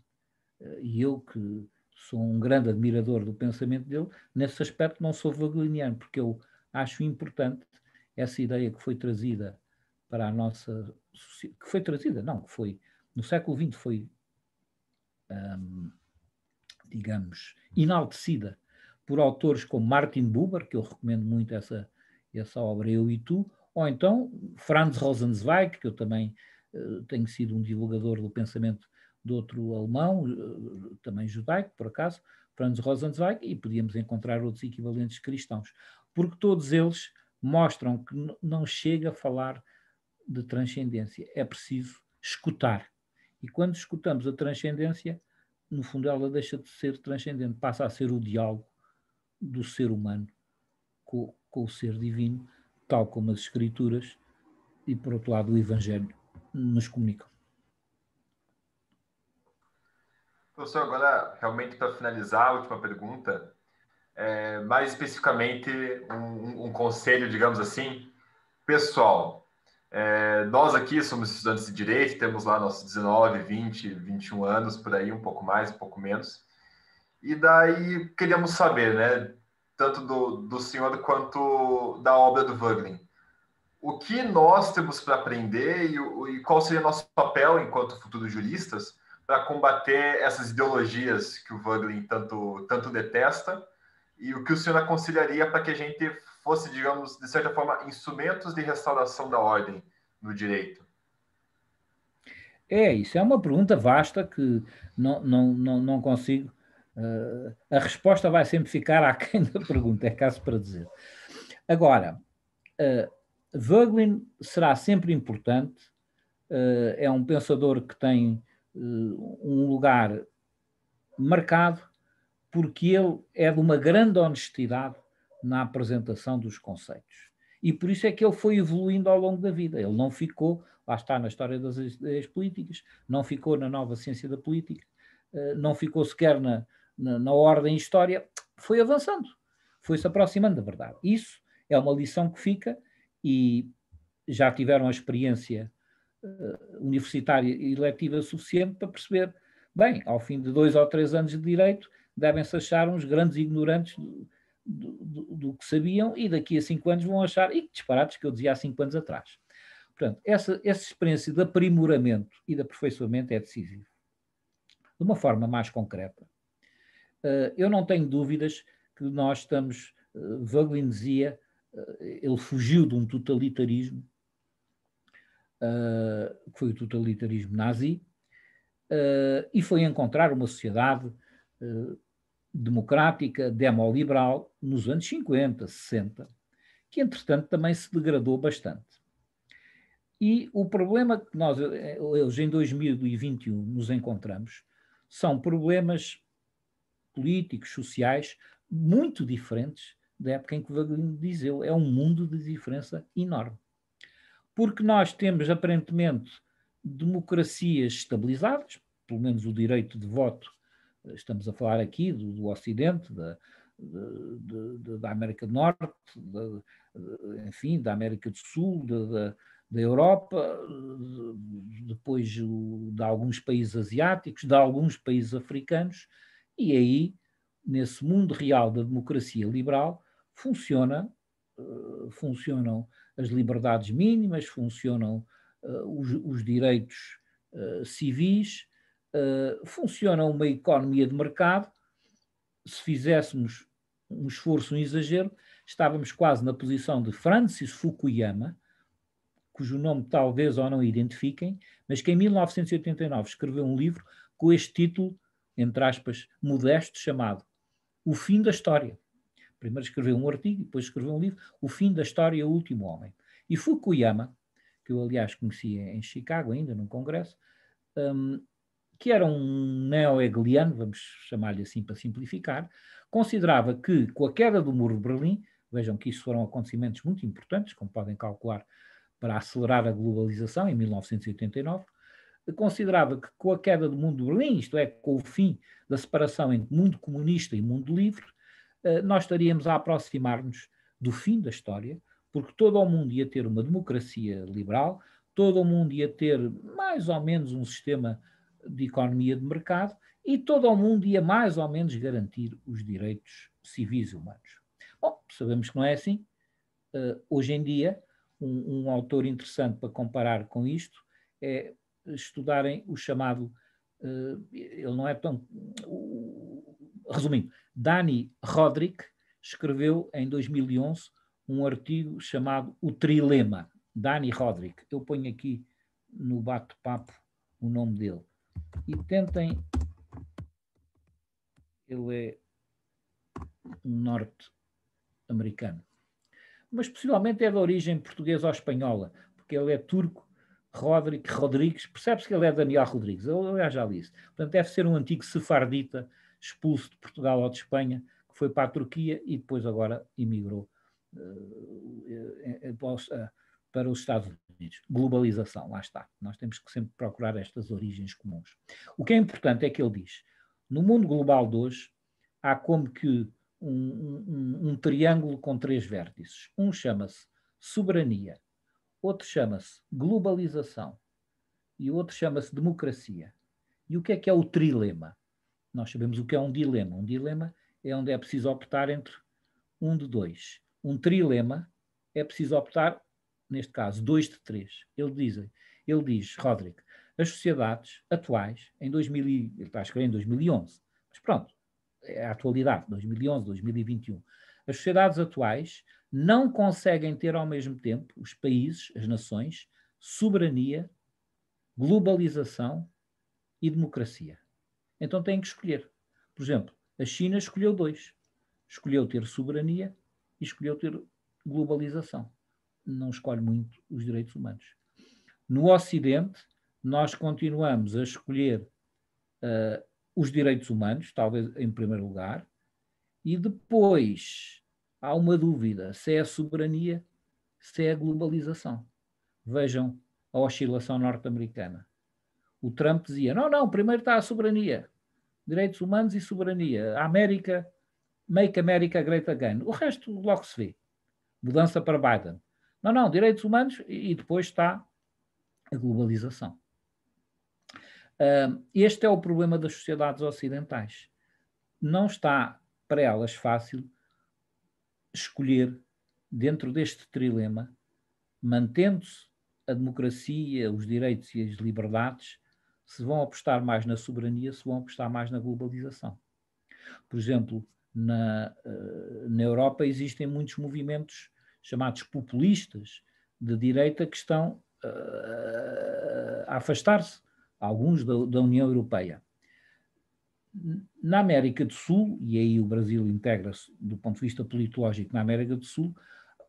Uh, e eu que sou um grande admirador do pensamento dele, nesse aspecto não sou Voegeliniano, porque eu acho importante essa ideia que foi trazida para a nossa que foi trazida, não, que foi no século XX foi um, digamos enaltecida por autores como Martin Buber, que eu recomendo muito essa, essa obra Eu e Tu, ou então Franz Rosenzweig, que eu também uh, tenho sido um divulgador do pensamento de outro alemão, uh, também judaico, por acaso, Franz Rosenzweig, e podíamos encontrar outros equivalentes cristãos, porque todos eles mostram que não chega a falar de transcendência, é preciso escutar. E quando escutamos a transcendência, no fundo ela deixa de ser transcendente, passa a ser o diálogo do ser humano com, com o ser divino, tal como as Escrituras e, por outro lado, o Evangelho nos comunicam. Professor, agora, realmente, para finalizar, a última pergunta, é, mais especificamente, um, um, conselho, digamos assim, pessoal. É, nós aqui somos estudantes de Direito, temos lá nossos 19, 20, 21 anos, por aí, um pouco mais, um pouco menos. E daí queríamos saber, né, tanto do, do senhor quanto da obra do Wagner, o que nós temos para aprender e, e, qual seria nosso papel enquanto futuros juristas para combater essas ideologias que o Wagner tanto, tanto detesta e o que o senhor aconselharia para que a gente fosse, digamos, de certa forma, instrumentos de restauração da ordem no direito? É, isso é uma pergunta vasta que não, não, não, consigo Uh, a resposta vai sempre ficar aquém da pergunta, é caso para dizer. Agora, uh, será sempre importante, uh, é um pensador que tem uh, um lugar marcado, porque ele é de uma grande honestidade na apresentação dos conceitos. E por isso é que ele foi evoluindo ao longo da vida. Ele não ficou, lá está na história das ideias políticas, não ficou na nova ciência da política, não ficou sequer na, na, na ordem história, foi avançando, foi se aproximando da verdade. Isso é uma lição que fica e já tiveram a experiência uh, universitária e letiva suficiente para perceber, bem, ao fim de dois ou três anos de direito, devem-se achar uns grandes ignorantes do, do, do, que sabiam e daqui a cinco anos vão achar, e que disparates que eu dizia há cinco anos atrás. Portanto, essa, essa experiência de aprimoramento e de aperfeiçoamento é decisiva. De uma forma mais concreta, eh, eu não tenho dúvidas que nós estamos, uh, dizia, eh, ele fugiu de um totalitarismo, que foi o totalitarismo nazi, e foi encontrar uma sociedade democrática, demoliberal, nos anos 50, 60, que entretanto também se degradou bastante. E o problema que nós, hoje em 2021, nos encontramos são problemas políticos, sociais, muito diferentes da época em que Wagner diz ele. É um mundo de diferença enorme. Porque nós temos, aparentemente, democracias estabilizadas, pelo menos o direito de voto, estamos a falar aqui do, do Ocidente, da, de, de, da América do Norte, de, enfim, da América do Sul, da, Europa, depois de alguns países asiáticos, de alguns países africanos, e aí, nesse mundo real da democracia liberal, funciona, uh, funcionam as liberdades mínimas, funcionam uh, os, os, direitos uh, civis, funciona uma economia de mercado. Se fizéssemos um esforço, um exagero, estávamos quase na posição de Francis Fukuyama, cujo nome talvez ou não identifiquem, mas que em 1989 escreveu um livro com este título entre aspas, modesto, chamado O Fim da História. Primeiro escreveu um artigo, depois escreveu um livro, O Fim da História, o Último Homem. E Fukuyama, que eu aliás conheci em Chicago ainda, num congresso, um, que era um neo-hegeliano, vamos chamar-lhe assim para simplificar, considerava que com a queda do muro de Berlim, Vejam que isso foram acontecimentos muito importantes, como podem calcular, para acelerar a globalização em 1989. Considerava que com a queda do mundo de Berlim, isto é, com o fim da separação entre mundo comunista e mundo livre, eh, nós estaríamos a aproximar-nos do fim da história, porque todo o mundo ia ter uma democracia liberal, todo o mundo ia ter mais ou menos um sistema de economia de mercado e todo o mundo ia mais ou menos garantir os direitos civis e humanos. Bom, sabemos que não é assim. Uh, hoje em dia, um, um, autor interessante para comparar com isto é estudarem o chamado, uh, ele não é tão. Uh, resumindo, Dani Rodrik escreveu em 2011 um artigo chamado O Trilema. Dani Rodrik. Eu ponho aqui no bate-papo o nome dele. E tentem. Ele é um norte-americano. Mas possivelmente é de origem portuguesa ou espanhola, porque ele é turco, Rodrigo Rodrigues, percebe-se que ele é Daniel Rodrigues, eu já disse. Portanto, deve ser um antigo sefardita expulso de Portugal ou de Espanha, que foi para a Turquia e depois agora emigrou uh, uh, para os Estados Unidos. Globalização, lá está. Nós temos que sempre procurar estas origens comuns. O que é importante é que ele diz: no mundo global de hoje, há como que um, um, um triângulo com três vértices. Um chama-se soberania, outro chama-se globalização e outro chama-se democracia. E o que é que é o trilema? Nós sabemos o que é um dilema. Um dilema é onde é preciso optar entre um de dois. Um trilema é preciso optar, neste caso, dois de três. Ele diz, ele diz Roderick, as sociedades atuais, em 2000, ele está a escrever em 2011, mas pronto, é a atualidade, 2011, 2021. As sociedades atuais não conseguem ter ao mesmo tempo, os países, as nações, soberania, globalização e democracia. Então têm que escolher. Por exemplo, a China escolheu dois. Escolheu ter soberania e escolheu ter globalização. Não escolhe muito os direitos humanos. No Ocidente, nós continuamos a escolher uh, os direitos humanos, talvez em primeiro lugar, e depois há uma dúvida se é a soberania, se é a globalização. Vejam a oscilação norte-americana. O Trump dizia: não, não, primeiro está a soberania, direitos humanos e soberania. A América, make America great again. O resto logo se vê. Mudança para Biden. Não, não, direitos humanos e depois está a globalização. Este é o problema das sociedades ocidentais. Não está para elas fácil escolher, dentro deste trilema, mantendo-se a democracia, os direitos e as liberdades, se vão apostar mais na soberania, se vão apostar mais na globalização. Por exemplo, na, uh, na Europa existem muitos movimentos chamados populistas de direita que estão uh, a afastar-se alguns da, da União Europeia. Na América do Sul, e aí o Brasil integra-se do ponto de vista politológico na América do Sul,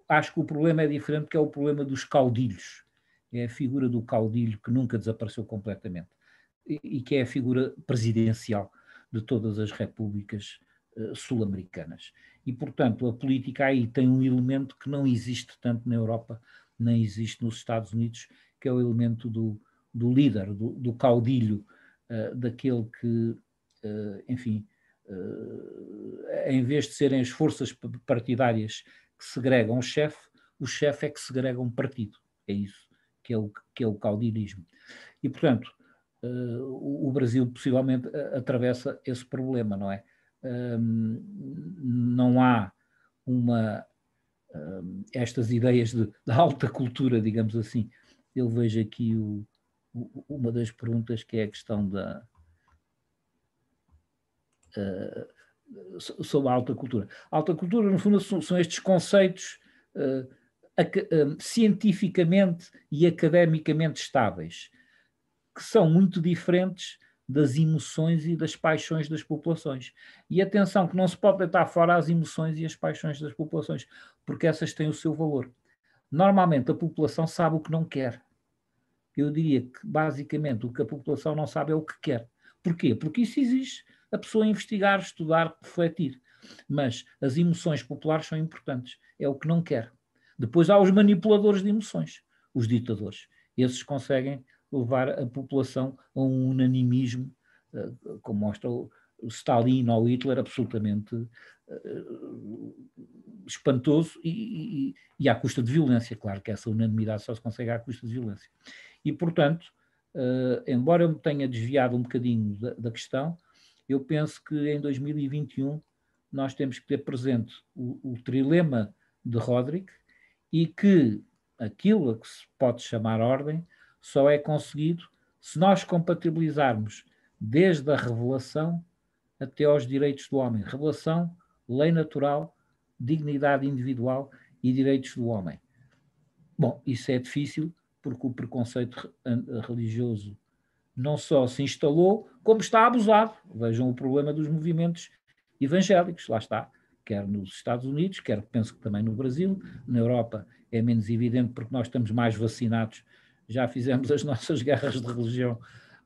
acho que o problema é diferente, que é o problema dos caudilhos. É a figura do caudilho que nunca desapareceu completamente e, e que é a figura presidencial de todas as repúblicas sul-americanas. E, portanto, a política aí tem um elemento que não existe tanto na Europa, nem existe nos Estados Unidos, que é o elemento do, do líder, do, do caudilho, uh, daquele que, uh, enfim, uh, em vez de serem as forças partidárias que segregam o chefe, o chefe é que segrega um partido. É isso que é o, que é o caudilismo. E, portanto, o, Brasil possivelmente atravessa esse problema, não é? Não há uma estas ideias de, de, alta cultura, digamos assim. Eu vejo aqui o, uma das perguntas que é a questão da uh, sobre a alta cultura. Alta cultura, no fundo, são, são estes conceitos uh, cientificamente e academicamente estáveis, que são muito diferentes das emoções e das paixões das populações. E atenção, que não se pode deitar fora as emoções e as paixões das populações, porque essas têm o seu valor. Normalmente a população sabe o que não quer eu diria que basicamente o que a população não sabe é o que quer. Porquê? Porque isso exige a pessoa investigar, estudar, refletir. Mas as emoções populares são importantes, é o que não quer. Depois há os manipuladores de emoções, os ditadores. Esses conseguem levar a população a um unanimismo, eh, como mostra o Stalin ou Hitler, absolutamente eh, espantoso e, e, e, à custa de violência. Claro que essa unanimidade só se consegue à custa de violência. E, portanto, uh, embora eu me tenha desviado um bocadinho da, da, questão, eu penso que em 2021 nós temos que ter presente o, o trilema de Roderick e que aquilo a que se pode chamar ordem só é conseguido se nós compatibilizarmos desde a revelação até aos direitos do homem. Revelação, lei natural, dignidade individual e direitos do homem. Bom, isso é difícil porque o preconceito religioso não só se instalou, como está abusado. Vejam o problema dos movimentos evangélicos, lá está, quer nos Estados Unidos, quer penso que também no Brasil, na Europa é menos evidente porque nós estamos mais vacinados, já fizemos as nossas guerras de religião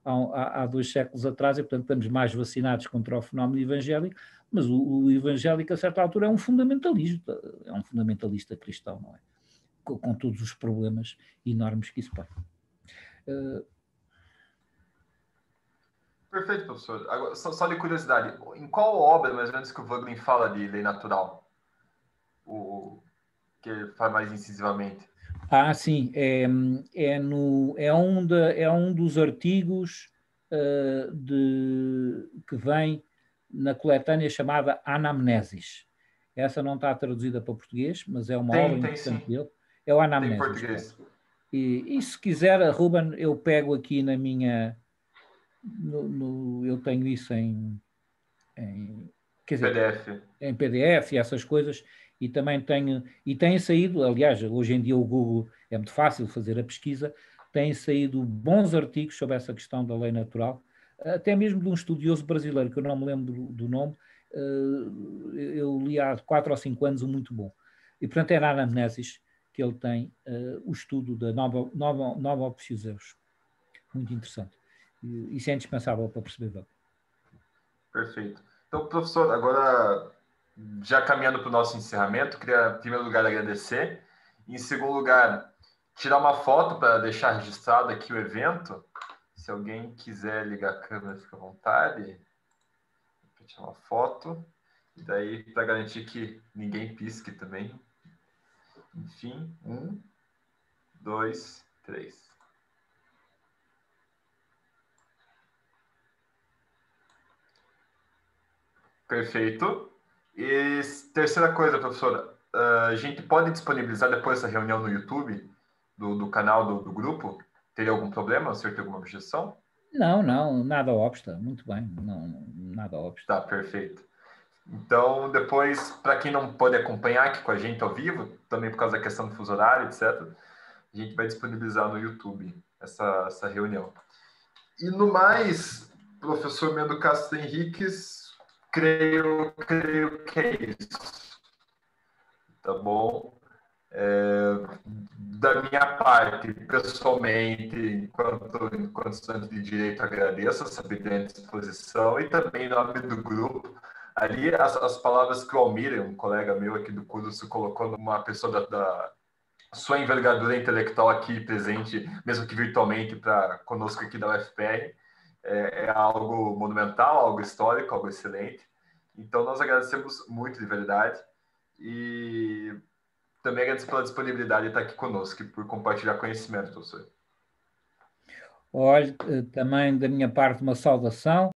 há, há, dois séculos atrás e, portanto, estamos mais vacinados contra o fenómeno evangélico, mas o, o evangélico, a certa altura, é um fundamentalista, é um fundamentalista cristão, não é? Com, com todos os problemas enormes que isso põe. Uh... Perfeito, professor. Agora, só, só, de curiosidade, em qual obra, mais ou menos, que o Wagner fala de lei natural? O, que fala mais incisivamente? Ah, sim, é, é, no, é, um, é um dos artigos uh, de, que vem na coletânea chamada Anamnesis. Essa não está traduzida para português, mas é uma tem, obra importante dele. É o Anamnesis. Tem português. E, e, se quiser, Ruben, eu pego aqui na minha. No, no, eu tenho isso em, em quer dizer, PDF. em PDF e essas coisas, e também tenho, e têm saído, aliás, hoje em dia o Google é muito fácil fazer a pesquisa, têm saído bons artigos sobre essa questão da lei natural, até mesmo de um estudioso brasileiro, que eu não me lembro do nome, eh, eu li há quatro ou cinco anos um muito bom. E, portanto, é na anamnesis que ele tem uh, o estudo da nova, nova, nova Psiseus. Muito interessante. Isso é indispensável para perceber. Perfeito. Então, professor, agora já caminhando para o nosso encerramento, queria, em primeiro lugar, agradecer. Em segundo lugar, tirar uma foto para deixar registrado aqui o evento. Se alguém quiser ligar a câmera, fica à vontade. Vou tirar uma foto. E daí, para garantir que ninguém pisque também. Enfim, um, dois, três. Perfeito. E terceira coisa, professora, ah, a gente pode disponibilizar depois essa reunião no YouTube do, do canal do, do, grupo? Teria algum problema? O senhor tem alguma objeção? Não, não, nada obsta. Muito bem, não, nada obsta. Tá, perfeito. Então, depois, para quem não pode acompanhar aqui com a gente ao vivo, também por causa da questão do fuso horário, etc., a gente vai disponibilizar no YouTube essa, essa reunião. E no mais, professor Mendo Castro Henriques, creio, creio que é isso. Tá bom? É, da minha parte, pessoalmente, enquanto, enquanto estudante de direito, agradeço essa brilhante disposição e também em nome do grupo. Ali, as, as palavras que o Almir, um colega meu aqui do curso, colocou numa pessoa da, da sua envergadura intelectual aqui presente, mesmo que virtualmente, para conosco aqui da UFPR, é, é, algo monumental, algo histórico, algo excelente. Então, nós agradecemos muito de verdade e também agradeço pela disponibilidade de estar aqui conosco e por compartilhar conhecimento, professor. Olha, eh, também da minha parte uma saudação